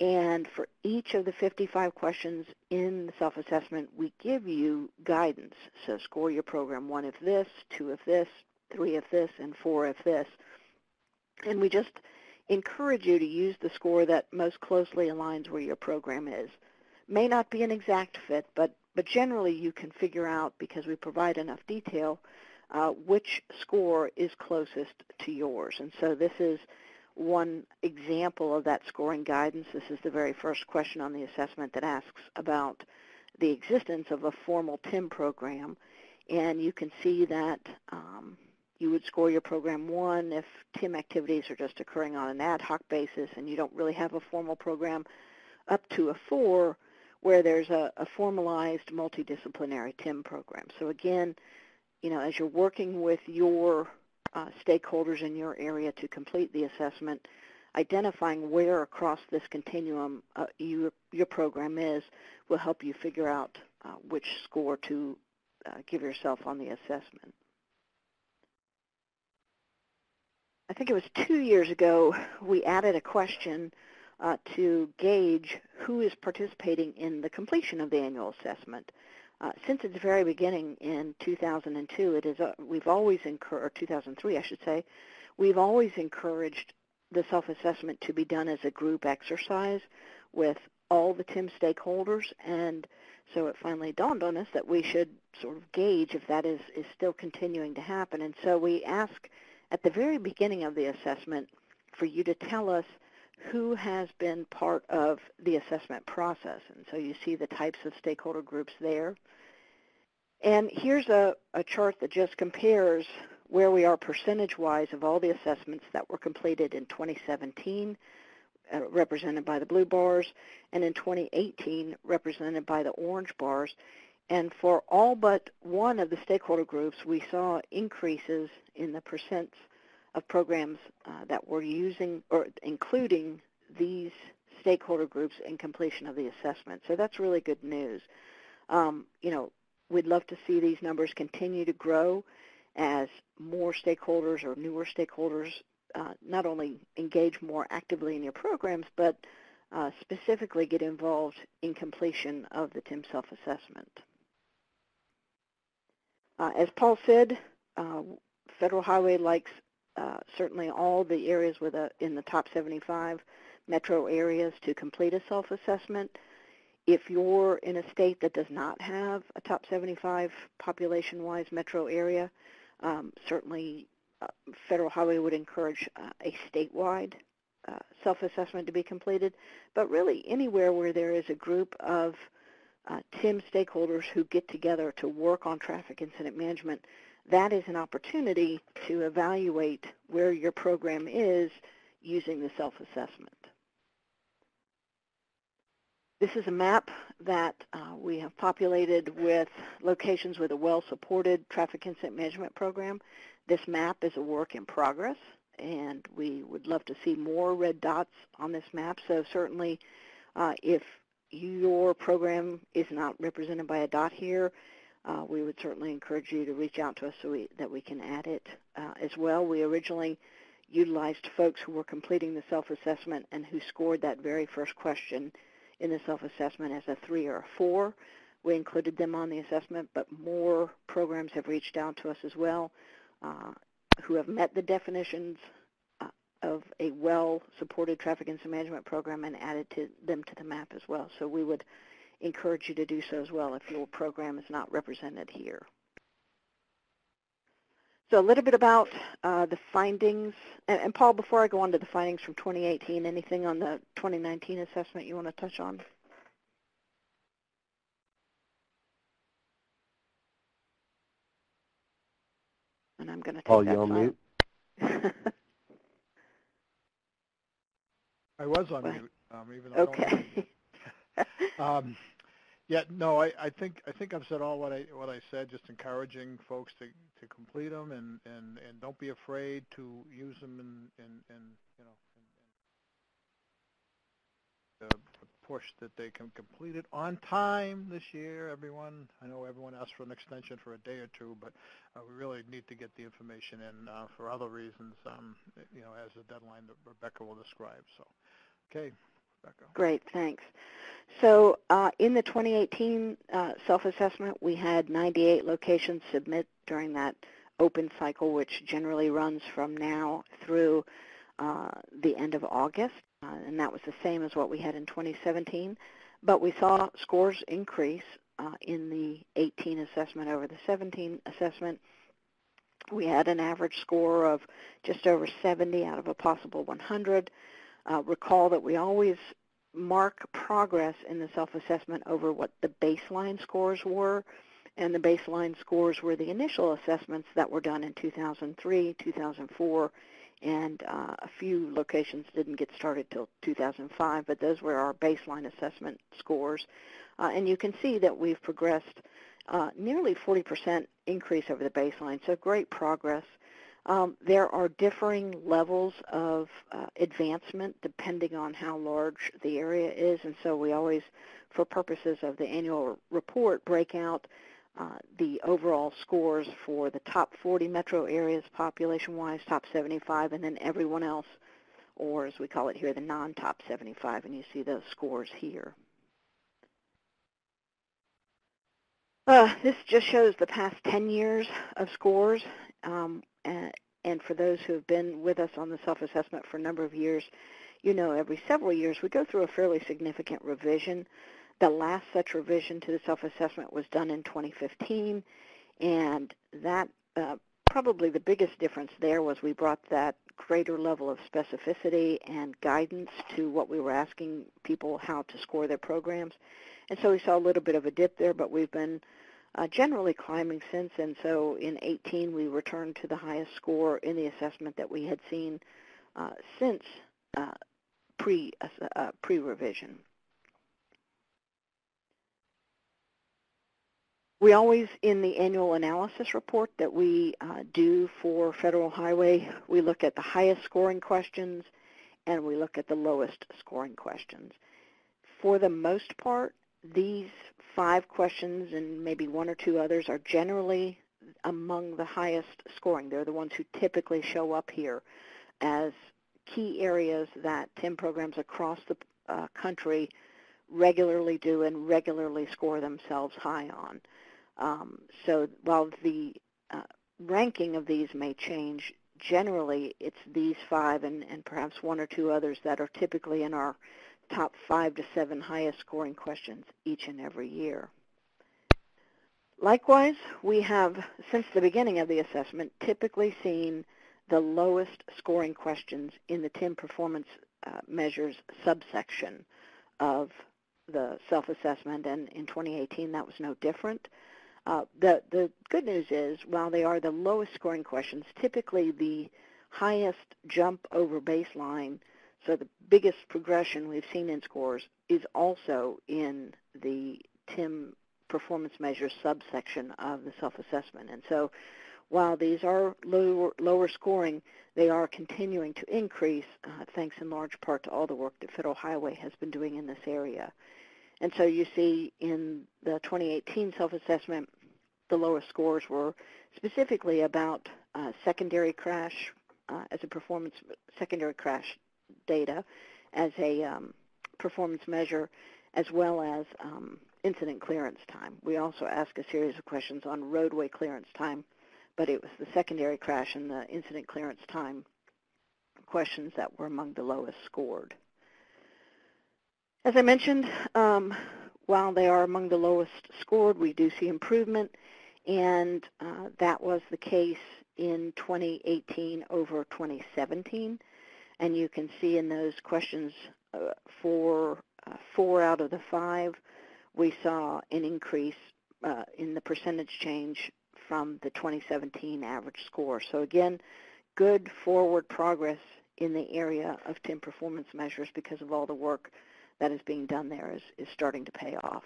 And for each of the 55 questions in the self-assessment, we give you guidance. So score your program 1 if this, 2 if this, 3 if this, and 4 if this. And we just encourage you to use the score that most closely aligns where your program is. May not be an exact fit, but but generally you can figure out, because we provide enough detail, uh, which score is closest to yours. And so this is one example of that scoring guidance. This is the very first question on the assessment that asks about the existence of a formal TIM program. And you can see that um, you would score your program one if TIM activities are just occurring on an ad hoc basis and you don't really have a formal program, up to a four where there's a, a formalized multidisciplinary TIM program. So again, you know, as you're working with your uh, stakeholders in your area to complete the assessment, identifying where across this continuum uh, you, your program is will help you figure out uh, which score to uh, give yourself on the assessment. I think it was two years ago we added a question uh, to gauge who is participating in the completion of the annual assessment. Uh, since its very beginning in 2002, it is uh, we've always encouraged, 2003 I should say, we've always encouraged the self-assessment to be done as a group exercise with all the TIM stakeholders, and so it finally dawned on us that we should sort of gauge if that is, is still continuing to happen. And so we ask at the very beginning of the assessment for you to tell us who has been part of the assessment process. And so you see the types of stakeholder groups there. And here's a, a chart that just compares where we are percentage-wise of all the assessments that were completed in 2017, uh, represented by the blue bars, and in 2018, represented by the orange bars. And for all but one of the stakeholder groups, we saw increases in the percents of programs uh, that were using or including these stakeholder groups in completion of the assessment. So that's really good news. Um, you know, we'd love to see these numbers continue to grow as more stakeholders or newer stakeholders uh, not only engage more actively in your programs, but uh, specifically get involved in completion of the TIM self-assessment. Uh, as Paul said, uh, Federal Highway likes uh, certainly all the areas with a, in the top 75 metro areas to complete a self-assessment. If you're in a state that does not have a top 75 population-wise metro area, um, certainly uh, Federal Highway would encourage uh, a statewide uh, self-assessment to be completed, but really anywhere where there is a group of uh, TIM stakeholders who get together to work on traffic incident management, that is an opportunity to evaluate where your program is using the self-assessment. This is a map that uh, we have populated with locations with a well-supported traffic incident management program. This map is a work in progress, and we would love to see more red dots on this map. So certainly, uh, if your program is not represented by a dot here, uh, we would certainly encourage you to reach out to us so we, that we can add it uh, as well. We originally utilized folks who were completing the self-assessment and who scored that very first question in the self-assessment as a three or a four. We included them on the assessment, but more programs have reached out to us as well uh, who have met the definitions uh, of a well-supported traffic incident management program and added to them to the map as well. So we would encourage you to do so as well if your program is not represented here. So a little bit about uh, the findings. And, and, Paul, before I go on to the findings from 2018, anything on the 2019 assessment you want to touch on? And I'm going to take Paul, that you on mute? I was on mute, um, even though okay. um, yeah, no, I, I think I think I've said all what I what I said. Just encouraging folks to to complete them and and and don't be afraid to use them in in, in you know in, in the push that they can complete it on time this year. Everyone, I know everyone asked for an extension for a day or two, but uh, we really need to get the information in uh, for other reasons. Um, you know, as the deadline that Rebecca will describe. So, okay. Rebecca. Great, thanks. So uh, in the 2018 uh, self-assessment, we had 98 locations submit during that open cycle, which generally runs from now through uh, the end of August, uh, and that was the same as what we had in 2017. But we saw scores increase uh, in the 18 assessment over the 17 assessment. We had an average score of just over 70 out of a possible 100. Uh, recall that we always mark progress in the self-assessment over what the baseline scores were, and the baseline scores were the initial assessments that were done in 2003, 2004, and uh, a few locations didn't get started till 2005, but those were our baseline assessment scores. Uh, and you can see that we've progressed uh, nearly 40% increase over the baseline, so great progress. Um, there are differing levels of uh, advancement depending on how large the area is, and so we always, for purposes of the annual report, break out uh, the overall scores for the top 40 metro areas population-wise, top 75, and then everyone else, or as we call it here, the non-top 75, and you see those scores here. Uh, this just shows the past 10 years of scores. Um, and, and for those who have been with us on the self-assessment for a number of years, you know every several years we go through a fairly significant revision. The last such revision to the self-assessment was done in 2015, and that uh, probably the biggest difference there was we brought that greater level of specificity and guidance to what we were asking people how to score their programs. And so we saw a little bit of a dip there, but we've been uh, generally climbing since. And so in 18, we returned to the highest score in the assessment that we had seen uh, since uh, pre, uh, pre-revision. We always, in the annual analysis report that we uh, do for Federal Highway, we look at the highest scoring questions and we look at the lowest scoring questions. For the most part, these five questions and maybe one or two others are generally among the highest scoring. They're the ones who typically show up here as key areas that TIM programs across the uh, country regularly do and regularly score themselves high on. Um, so while the uh, ranking of these may change, generally it's these five and, and perhaps one or two others that are typically in our top five to seven highest scoring questions each and every year. Likewise, we have, since the beginning of the assessment, typically seen the lowest scoring questions in the TIM performance uh, measures subsection of the self-assessment, and in 2018 that was no different. Uh, the, the good news is, while they are the lowest scoring questions, typically the highest jump over baseline, so the biggest progression we've seen in scores, is also in the TIM performance measures subsection of the self-assessment. And so while these are lower, lower scoring, they are continuing to increase, uh, thanks in large part to all the work that Federal Highway has been doing in this area. And so you see in the 2018 self-assessment, the lowest scores were specifically about uh, secondary crash uh, as a performance, secondary crash data as a um, performance measure, as well as um, incident clearance time. We also ask a series of questions on roadway clearance time, but it was the secondary crash and the incident clearance time questions that were among the lowest scored. As I mentioned, um, while they are among the lowest scored, we do see improvement, and uh, that was the case in 2018 over 2017. And you can see in those questions uh, uh, four out of the five, we saw an increase uh, in the percentage change from the 2017 average score. So again, good forward progress in the area of TIM performance measures because of all the work that is being done there is, is starting to pay off.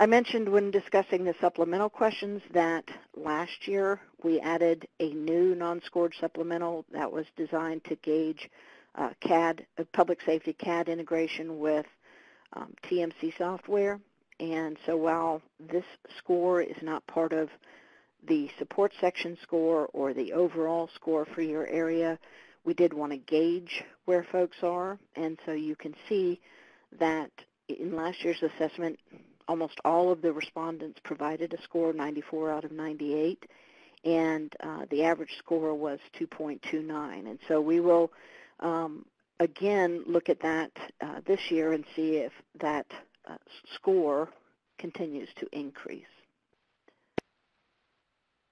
I mentioned when discussing the supplemental questions that last year we added a new non-scored supplemental that was designed to gauge uh, CAD, uh, public safety CAD integration with um, TMC software. And so while this score is not part of the support section score or the overall score for your area, we did want to gauge where folks are, and so you can see that in last year's assessment, almost all of the respondents provided a score of 94 out of 98, and uh, the average score was 2.29. And so we will um, again look at that uh, this year and see if that uh, score continues to increase.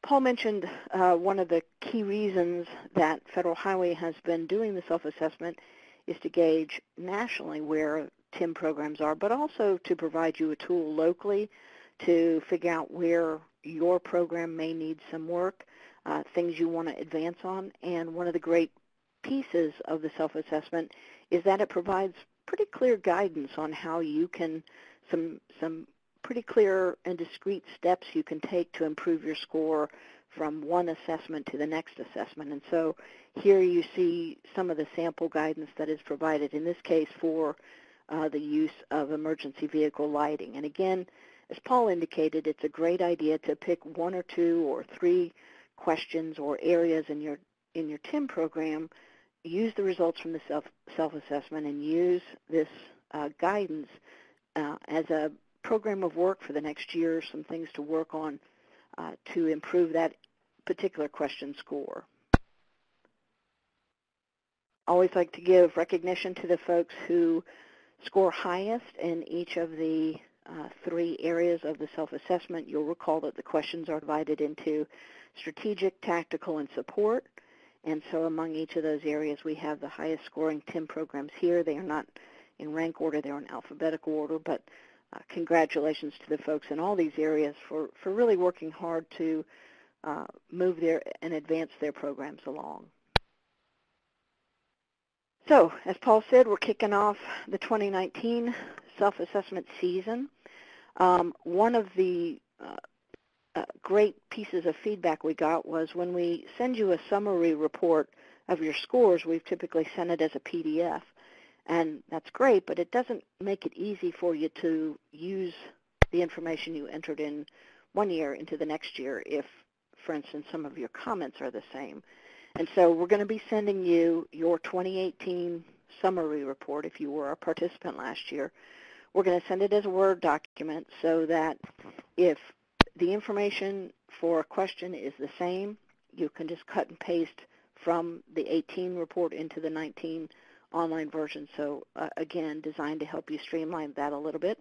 Paul mentioned uh, one of the key reasons that Federal Highway has been doing the self-assessment is to gauge nationally where TIM programs are, but also to provide you a tool locally to figure out where your program may need some work, uh, things you want to advance on. And one of the great pieces of the self-assessment is that it provides pretty clear guidance on how you can, some, some pretty clear and discrete steps you can take to improve your score from one assessment to the next assessment. And so here you see some of the sample guidance that is provided, in this case for uh, the use of emergency vehicle lighting. And again, as Paul indicated, it's a great idea to pick one or two or three questions or areas in your in your TIM program, use the results from the self self-assessment, and use this uh, guidance uh, as a program of work for the next year, some things to work on uh, to improve that particular question score. Always like to give recognition to the folks who score highest in each of the uh, three areas of the self-assessment. You'll recall that the questions are divided into strategic, tactical, and support. And so among each of those areas, we have the highest scoring TIM programs here. They are not in rank order, they're in alphabetical order, but uh, congratulations to the folks in all these areas for, for really working hard to uh, move their and advance their programs along. So, as Paul said, we're kicking off the 2019 self-assessment season. Um, one of the uh, uh, great pieces of feedback we got was when we send you a summary report of your scores, we've typically sent it as a PDF. And that's great, but it doesn't make it easy for you to use the information you entered in one year into the next year if, for instance, some of your comments are the same. And so we're going to be sending you your 2018 summary report if you were a participant last year. We're going to send it as a Word document so that if the information for a question is the same, you can just cut and paste from the 18 report into the 19 online version. So uh, again, designed to help you streamline that a little bit.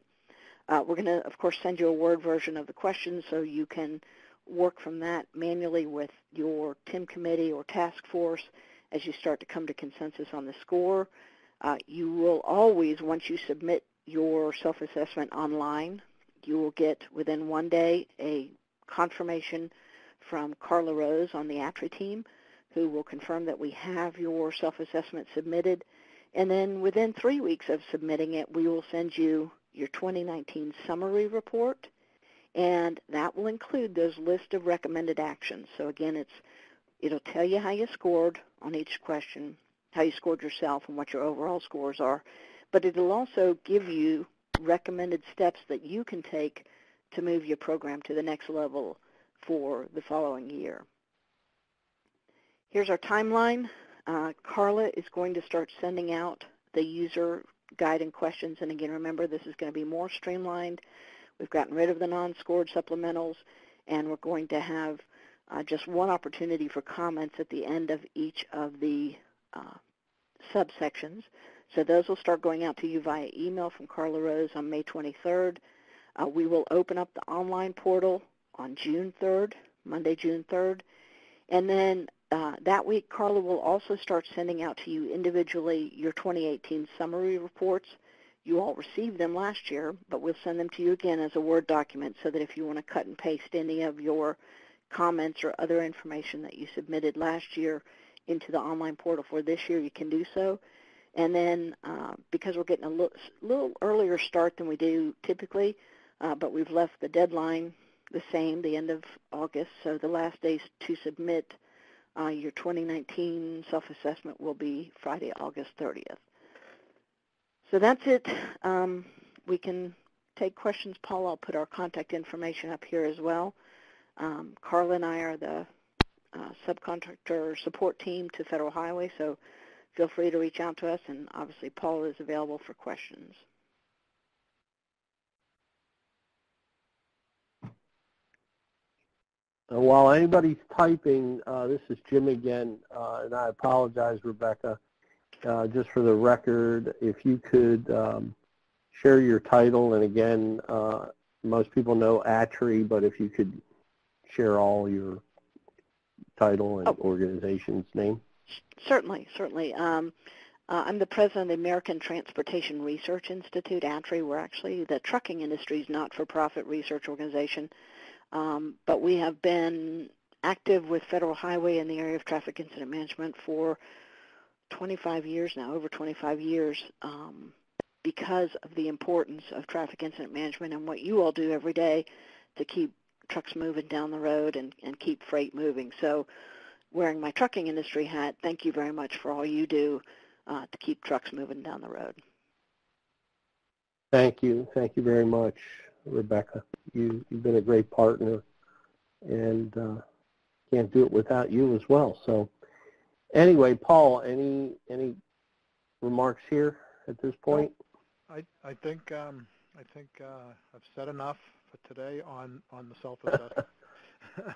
Uh, we're going to, of course, send you a Word version of the questions so you can work from that manually with your TIM committee or task force as you start to come to consensus on the score. Uh, you will always, once you submit your self-assessment online, you will get within one day a confirmation from Carla Rose on the ATRI team who will confirm that we have your self-assessment submitted. And then within three weeks of submitting it, we will send you your 2019 summary report and that will include those list of recommended actions. So again, it's it'll tell you how you scored on each question, how you scored yourself, and what your overall scores are. But it'll also give you recommended steps that you can take to move your program to the next level for the following year. Here's our timeline. Uh, Carla is going to start sending out the user guide and questions. And again, remember, this is going to be more streamlined We've gotten rid of the non-scored supplementals, and we're going to have uh, just one opportunity for comments at the end of each of the uh, subsections. So those will start going out to you via email from Carla Rose on May 23rd. Uh, we will open up the online portal on June 3rd, Monday, June 3rd. And then uh, that week, Carla will also start sending out to you individually your 2018 summary reports. You all received them last year, but we'll send them to you again as a Word document so that if you want to cut and paste any of your comments or other information that you submitted last year into the online portal for this year, you can do so. And then uh, because we're getting a little, little, earlier start than we do typically, uh, but we've left the deadline the same, the end of August, so the last days to submit uh, your 2019 self-assessment will be Friday, August 30th. So that's it. Um, we can take questions. Paul, I'll put our contact information up here as well. Um, Carla and I are the uh, subcontractor support team to Federal Highway, so feel free to reach out to us, and obviously Paul is available for questions. While anybody's typing, uh, this is Jim again, uh, and I apologize, Rebecca uh, just for the record, if you could um, share your title, and again, uh, most people know ATRI, but if you could share all your title and oh. organization's name. Certainly, certainly. Um, uh, I'm the president of the American Transportation Research Institute, ATRI. We're actually the trucking industry's not-for-profit research organization, um, but we have been active with Federal Highway in the area of traffic incident management for 25 years now, over 25 years, um, because of the importance of traffic incident management and what you all do every day to keep trucks moving down the road and, and keep freight moving. So wearing my trucking industry hat, thank you very much for all you do uh, to keep trucks moving down the road. Thank you. Thank you very much, Rebecca. You, you've been a great partner and uh, can't do it without you as well. So Anyway, Paul, any any remarks here at this point? I I think um, I think uh, I've said enough for today on on the self-assessment.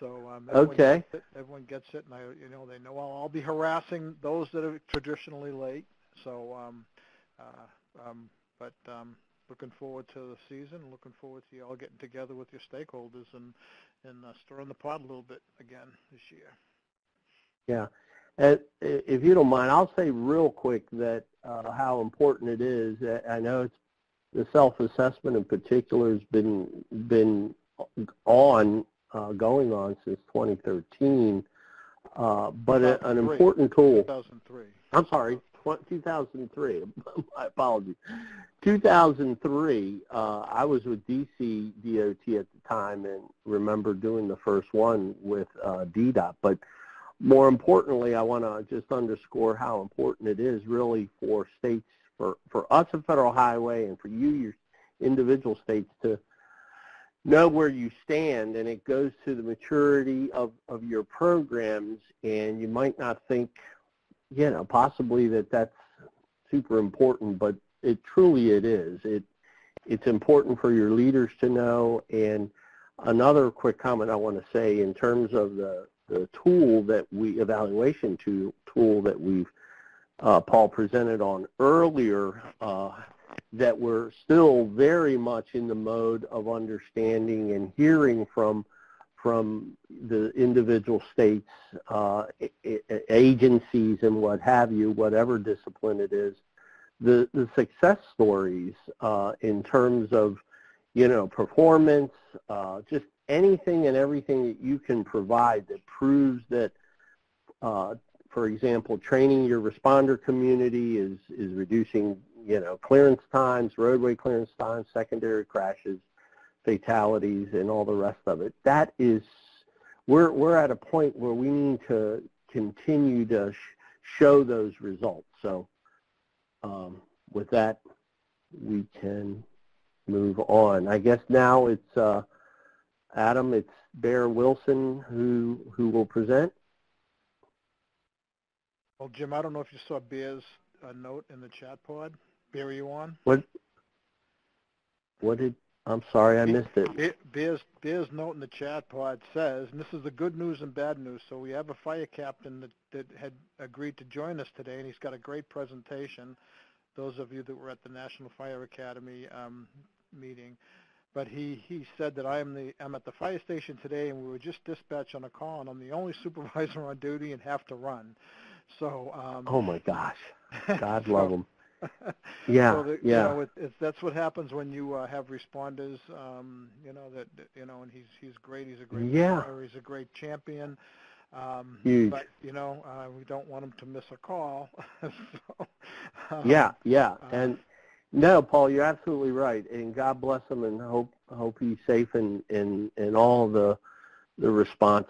so um, everyone okay, gets it, everyone gets it, and I you know they know I'll, I'll be harassing those that are traditionally late. So, um, uh, um, but um, looking forward to the season. Looking forward to you all getting together with your stakeholders and and uh, stirring the pot a little bit again this year. Yeah. And if you don't mind, I'll say real quick that uh, how important it is. I know it's the self-assessment in particular has been been on uh, going on since 2013, uh, but a, an important tool. 2003. I'm sorry, 2003. My apologies. 2003. Uh, I was with DC DOT at the time and remember doing the first one with uh, DDOT, but more importantly, I want to just underscore how important it is really for states, for, for us at Federal Highway and for you, your individual states to know where you stand and it goes to the maturity of, of your programs and you might not think, you know, possibly that that's super important, but it truly it is. It, it's important for your leaders to know and another quick comment I want to say in terms of the the tool that we, evaluation tool, tool that we've, uh, Paul presented on earlier, uh, that we're still very much in the mode of understanding and hearing from from the individual states, uh, agencies and what have you, whatever discipline it is, the, the success stories uh, in terms of, you know, performance, uh, just anything and everything that you can provide that proves that, uh, for example, training your responder community is, is reducing, you know, clearance times, roadway clearance times, secondary crashes, fatalities, and all the rest of it. That is, we're, we're at a point where we need to continue to sh show those results. So um, with that, we can move on. I guess now it's uh, Adam, it's Bear Wilson who who will present. Well, Jim, I don't know if you saw Bear's uh, note in the chat pod. Bear, are you on? What? What did? I'm sorry, I missed it. Bear's, Bear's note in the chat pod says, and this is the good news and bad news. So we have a fire captain that, that had agreed to join us today, and he's got a great presentation. Those of you that were at the National Fire Academy um, meeting, but he, he said that I am the I'm at the fire station today and we were just dispatched on a call and I'm the only supervisor on duty and have to run. So um, oh my gosh, God so, love him. yeah, so yeah. You know, it, it's, that's what happens when you uh, have responders. Um, you know that you know, and he's he's great. He's a great yeah. Player. He's a great champion. Um, Huge. But you know, uh, we don't want him to miss a call. so, um, yeah, yeah, uh, and no, Paul, you're absolutely right, and God bless him, and hope hope he's safe in in in all the the response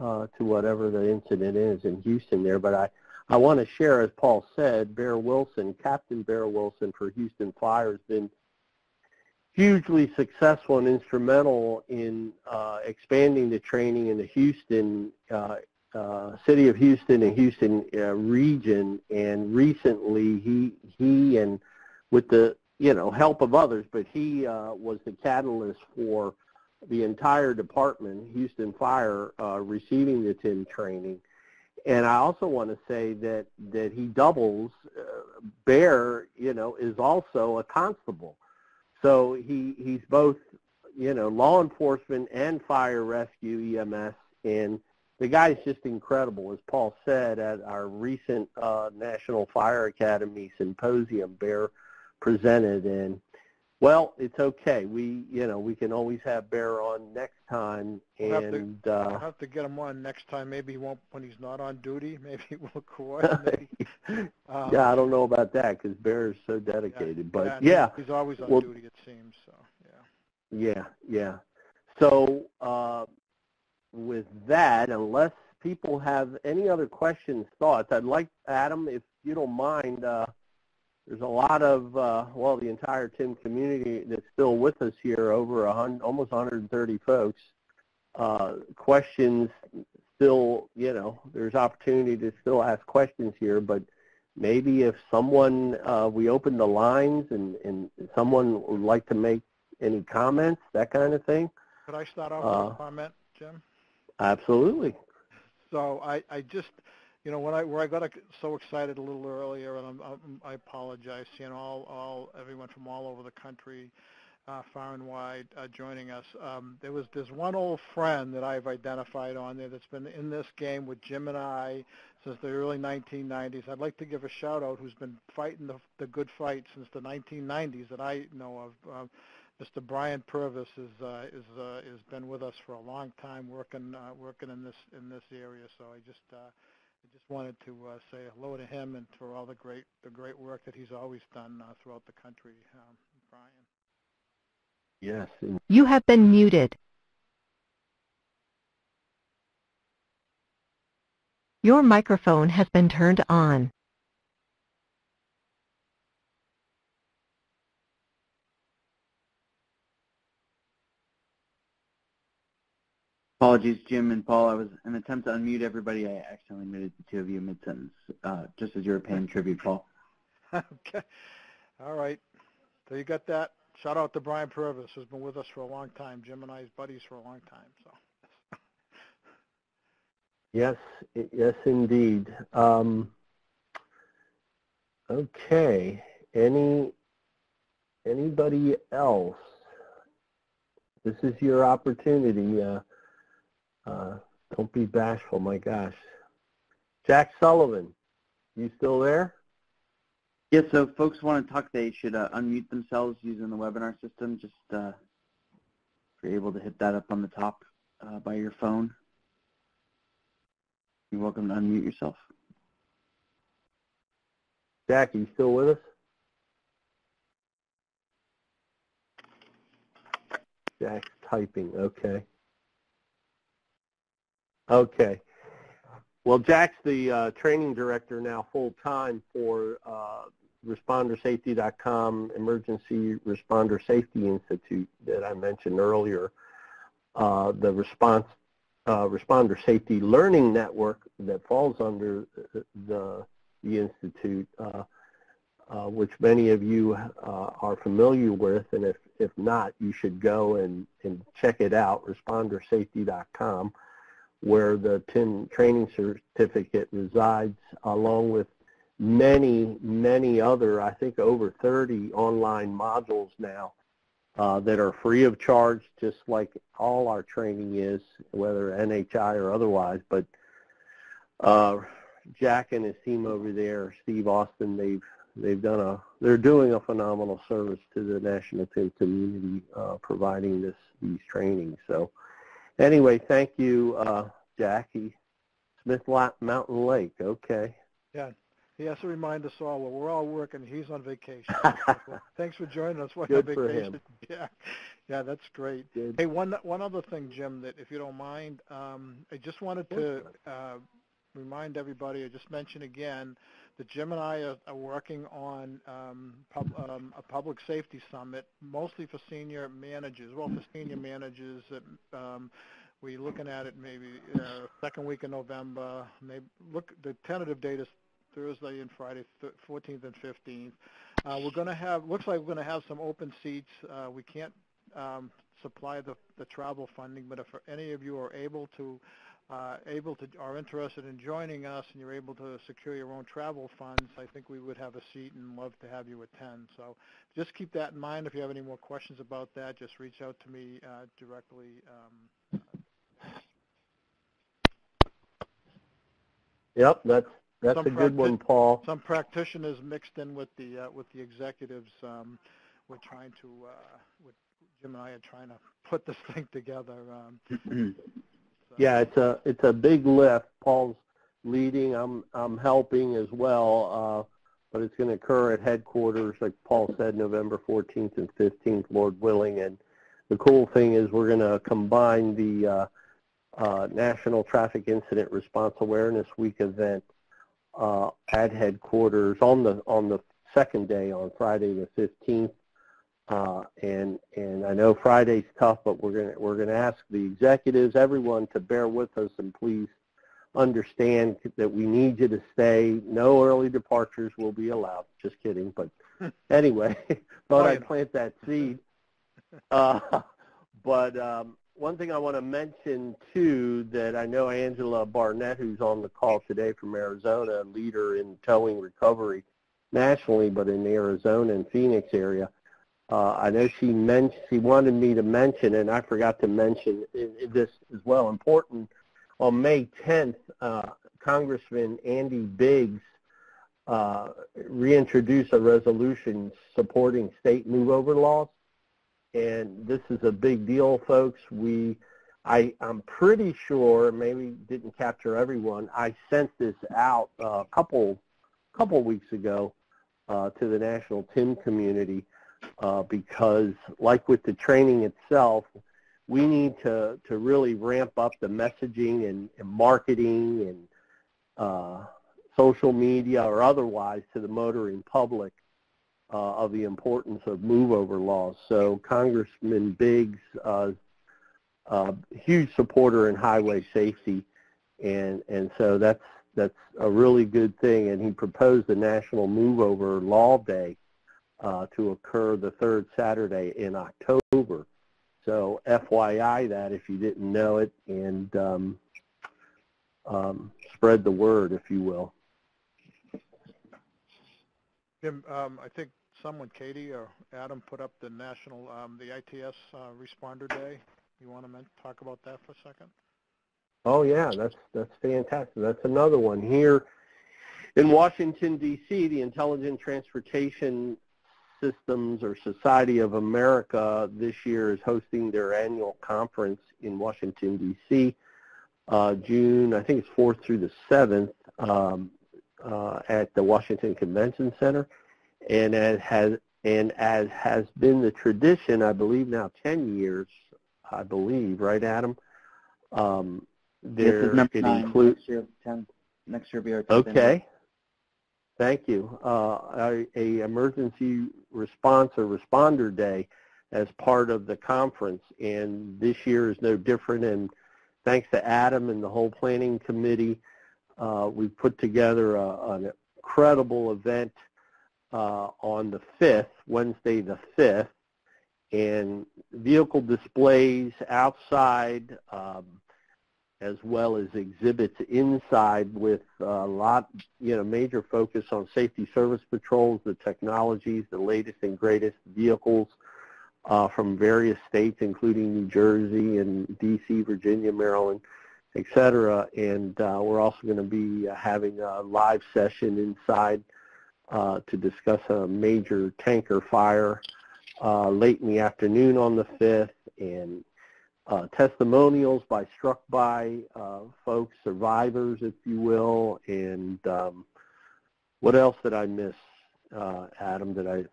uh, to whatever the incident is in Houston there. But I I want to share, as Paul said, Bear Wilson, Captain Bear Wilson for Houston Fire has been hugely successful and instrumental in uh, expanding the training in the Houston uh, uh, city of Houston and Houston uh, region. And recently, he he and with the you know help of others, but he uh, was the catalyst for the entire department, Houston Fire, uh, receiving the TIM training. And I also want to say that that he doubles. Uh, Bear, you know, is also a constable, so he he's both you know law enforcement and fire rescue EMS, and the guy's just incredible. As Paul said at our recent uh, National Fire Academy symposium, Bear presented and well it's okay. We you know we can always have bear on next time and we'll have to, uh we'll have to get him on next time. Maybe he won't when he's not on duty maybe we'll coordinate. Um, yeah i don't know about that because bear is so dedicated yeah, but yeah, yeah he's always on well, duty it seems so yeah. Yeah yeah. So uh with that unless people have any other questions thoughts i'd like adam if you don't mind uh there's a lot of, uh, well, the entire TIM community that's still with us here, over a hundred, almost 130 folks. Uh, questions still, you know, there's opportunity to still ask questions here, but maybe if someone, uh, we open the lines and, and someone would like to make any comments, that kind of thing. Could I start off with a uh, comment, Jim? Absolutely. So I, I just, you know, when I where I got so excited a little earlier, and I'm, I apologize, seeing all all everyone from all over the country, uh, far and wide, uh, joining us. Um, there was this one old friend that I've identified on there that's been in this game with Jim and I since the early 1990s. I'd like to give a shout out who's been fighting the the good fight since the 1990s that I know of. Uh, Mr. Brian Purvis is uh, is uh, has been with us for a long time, working uh, working in this in this area. So I just uh, I just wanted to uh, say hello to him and for all the great the great work that he's always done uh, throughout the country, um, Brian. Yes. You have been muted. Your microphone has been turned on. Apologies, Jim and Paul. I was in an attempt to unmute everybody. I accidentally muted the two of you mid-sentence, uh, just as you were paying tribute, Paul. okay. All right. So you got that. Shout out to Brian Purvis, who's been with us for a long time. Jim and I's buddies for a long time. So. Yes, yes, indeed. Um, okay. Any anybody else? This is your opportunity. Uh, uh, don't be bashful, my gosh. Jack Sullivan, you still there? Yes, so if folks want to talk, they should uh, unmute themselves using the webinar system. Just uh, if you're able to hit that up on the top uh, by your phone. You're welcome to unmute yourself. Jack, are you still with us? Jack's typing, okay. Okay. Well, Jack's the uh, training director now full-time for uh, ResponderSafety.com Emergency Responder Safety Institute that I mentioned earlier. Uh, the response uh, Responder Safety Learning Network that falls under the, the Institute, uh, uh, which many of you are familiar with, and if, if not, you should go and, and check it out, ResponderSafety.com where the TIM training certificate resides, along with many, many other, I think over 30 online modules now uh, that are free of charge, just like all our training is, whether NHI or otherwise. But uh, Jack and his team over there, Steve Austin, they've they've done a they're doing a phenomenal service to the national TIM community, uh, providing this these trainings. So. Anyway, thank you, uh, Jackie. Smith Mountain Lake, okay. Yeah, he has to remind us all, well, we're all working, he's on vacation. thanks for joining us while Good on vacation. For him. Yeah, yeah, that's great. Good. Hey, one one other thing, Jim, that if you don't mind, um, I just wanted to uh, remind everybody, I just mention again, that Jim and I are, are working on um, pub, um, a public safety summit, mostly for senior managers. Well, for senior managers, that, um, we're looking at it maybe uh, second week in November. Maybe look, the tentative date is Thursday and Friday, 14th and 15th. Uh, we're going to have, looks like we're going to have some open seats. Uh, we can't um, supply the, the travel funding, but if any of you are able to uh, able to are interested in joining us and you're able to secure your own travel funds, I think we would have a seat and love to have you attend. So just keep that in mind. If you have any more questions about that, just reach out to me uh, directly. Um, Yep, that's that's a good one, Paul. some practitioners mixed in with the uh, with the executives. Um, we're trying to, uh, with Jim and I are trying to put this thing together. Um, Yeah, it's a it's a big lift. Paul's leading. I'm I'm helping as well, uh, but it's going to occur at headquarters, like Paul said, November 14th and 15th, Lord willing. And the cool thing is we're going to combine the uh, uh, National Traffic Incident Response Awareness Week event uh, at headquarters on the on the second day on Friday the 15th. Uh, and and I know Friday's tough, but we're gonna we're gonna ask the executives, everyone, to bear with us and please understand that we need you to stay. No early departures will be allowed. Just kidding, but anyway, thought I'd plant that seed. Uh, but um, one thing I want to mention too that I know Angela Barnett, who's on the call today from Arizona, leader in towing recovery nationally, but in the Arizona and Phoenix area. Uh, I know she mentioned she wanted me to mention, and I forgot to mention this as well. Important on May 10th, uh, Congressman Andy Biggs uh, reintroduced a resolution supporting state move-over laws and this is a big deal, folks. We, I, I'm pretty sure, maybe didn't capture everyone. I sent this out a couple, couple weeks ago uh, to the national TIM community uh, because, like with the training itself, we need to to really ramp up the messaging and, and marketing and uh, social media or otherwise to the motoring public uh, of the importance of move-over laws. So Congressman Biggs, uh, uh, huge supporter in highway safety, and and so that's that's a really good thing. And he proposed a national move-over law day uh, to occur the third Saturday in October. So FYI that if you didn't know it, and um, um, spread the word, if you will. Jim, um, I think someone, Katie or Adam, put up the national, um, the ITS uh, Responder Day. You want to talk about that for a second? Oh yeah, that's that's fantastic. That's another one here in Washington D.C. The Intelligent Transportation Systems or Society of America this year is hosting their annual conference in Washington D.C. Uh, June, I think it's 4th through the 7th um, uh, at the Washington Convention Center and as has and as has been the tradition, I believe now 10 years, I believe, right, Adam? Um, there this is number it nine. includes next year, 10, next year will be our 10th Okay. Thank you. Uh, a, emergency response or responder day as part of the conference, and this year is no different. And thanks to Adam and the whole planning committee, uh, we put together a, an incredible event uh, on the 5th, Wednesday the 5th, and vehicle displays outside um, as well as exhibits inside with a lot, you know, major focus on safety service patrols, the technologies, the latest and greatest vehicles uh, from various states, including New Jersey and D.C., Virginia, Maryland, et cetera. And uh, we're also going to be having a live session inside uh, to discuss a major tanker fire uh, late in the afternoon on the 5th and uh, testimonials by struck by uh, folks, survivors, if you will, and um, what else did I miss, uh, Adam? Did I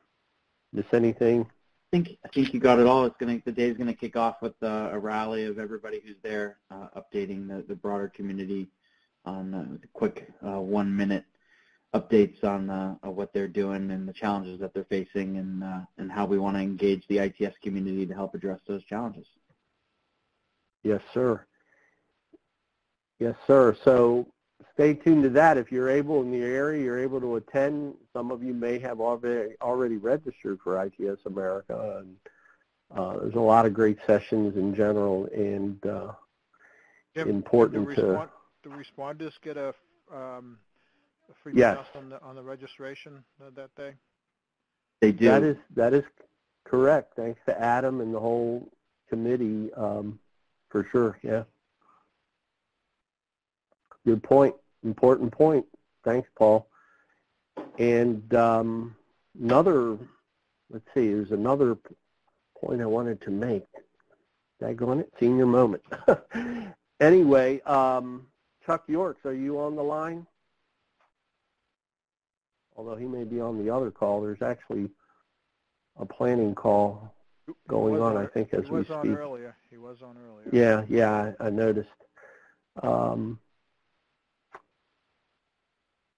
miss anything? I think I think you got it all. It's gonna the day's gonna kick off with uh, a rally of everybody who's there, uh, updating the, the broader community on a quick uh, one minute updates on uh, what they're doing and the challenges that they're facing and, uh, and how we want to engage the ITS community to help address those challenges. Yes, sir. Yes, sir. So stay tuned to that. If you're able in the area, you're able to attend. Some of you may have already already registered for ITS America. And, uh, there's a lot of great sessions in general and uh, important the to. The responders get a um, free yes. pass on the on the registration that day? They do. That is that is correct. Thanks to Adam and the whole committee, um, for sure. Yeah. Good point. Important point. Thanks, Paul. And um, another, let's see, there's another point I wanted to make. Daggone it, senior moment. anyway, um, Chuck Yorks, are you on the line? although he may be on the other call, there's actually a planning call going on, I think, as we speak. He was on earlier. He was on earlier. Yeah, yeah, I, I noticed. Um,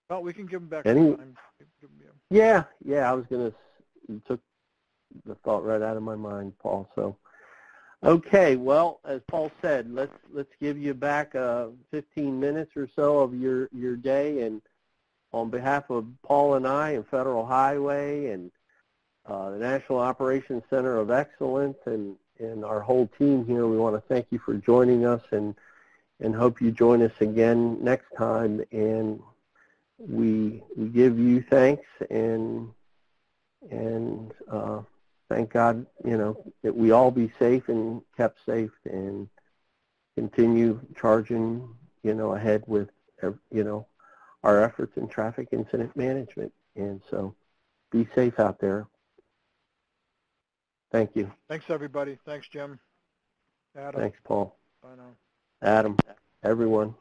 well, we can give him back any, time. Yeah, yeah, I was going to, you took the thought right out of my mind, Paul, so. Okay, well, as Paul said, let's let's give you back uh, 15 minutes or so of your your day, and on behalf of Paul and I and Federal Highway and the National Operations Center of Excellence and, and our whole team here, we want to thank you for joining us and and hope you join us again next time. And we we give you thanks and and uh, thank God, you know, that we all be safe and kept safe and continue charging, you know, ahead with, you know, our efforts in traffic incident management. And so be safe out there. Thank you. Thanks, everybody. Thanks, Jim. Adam. Thanks, Paul. Bye now. Adam, everyone.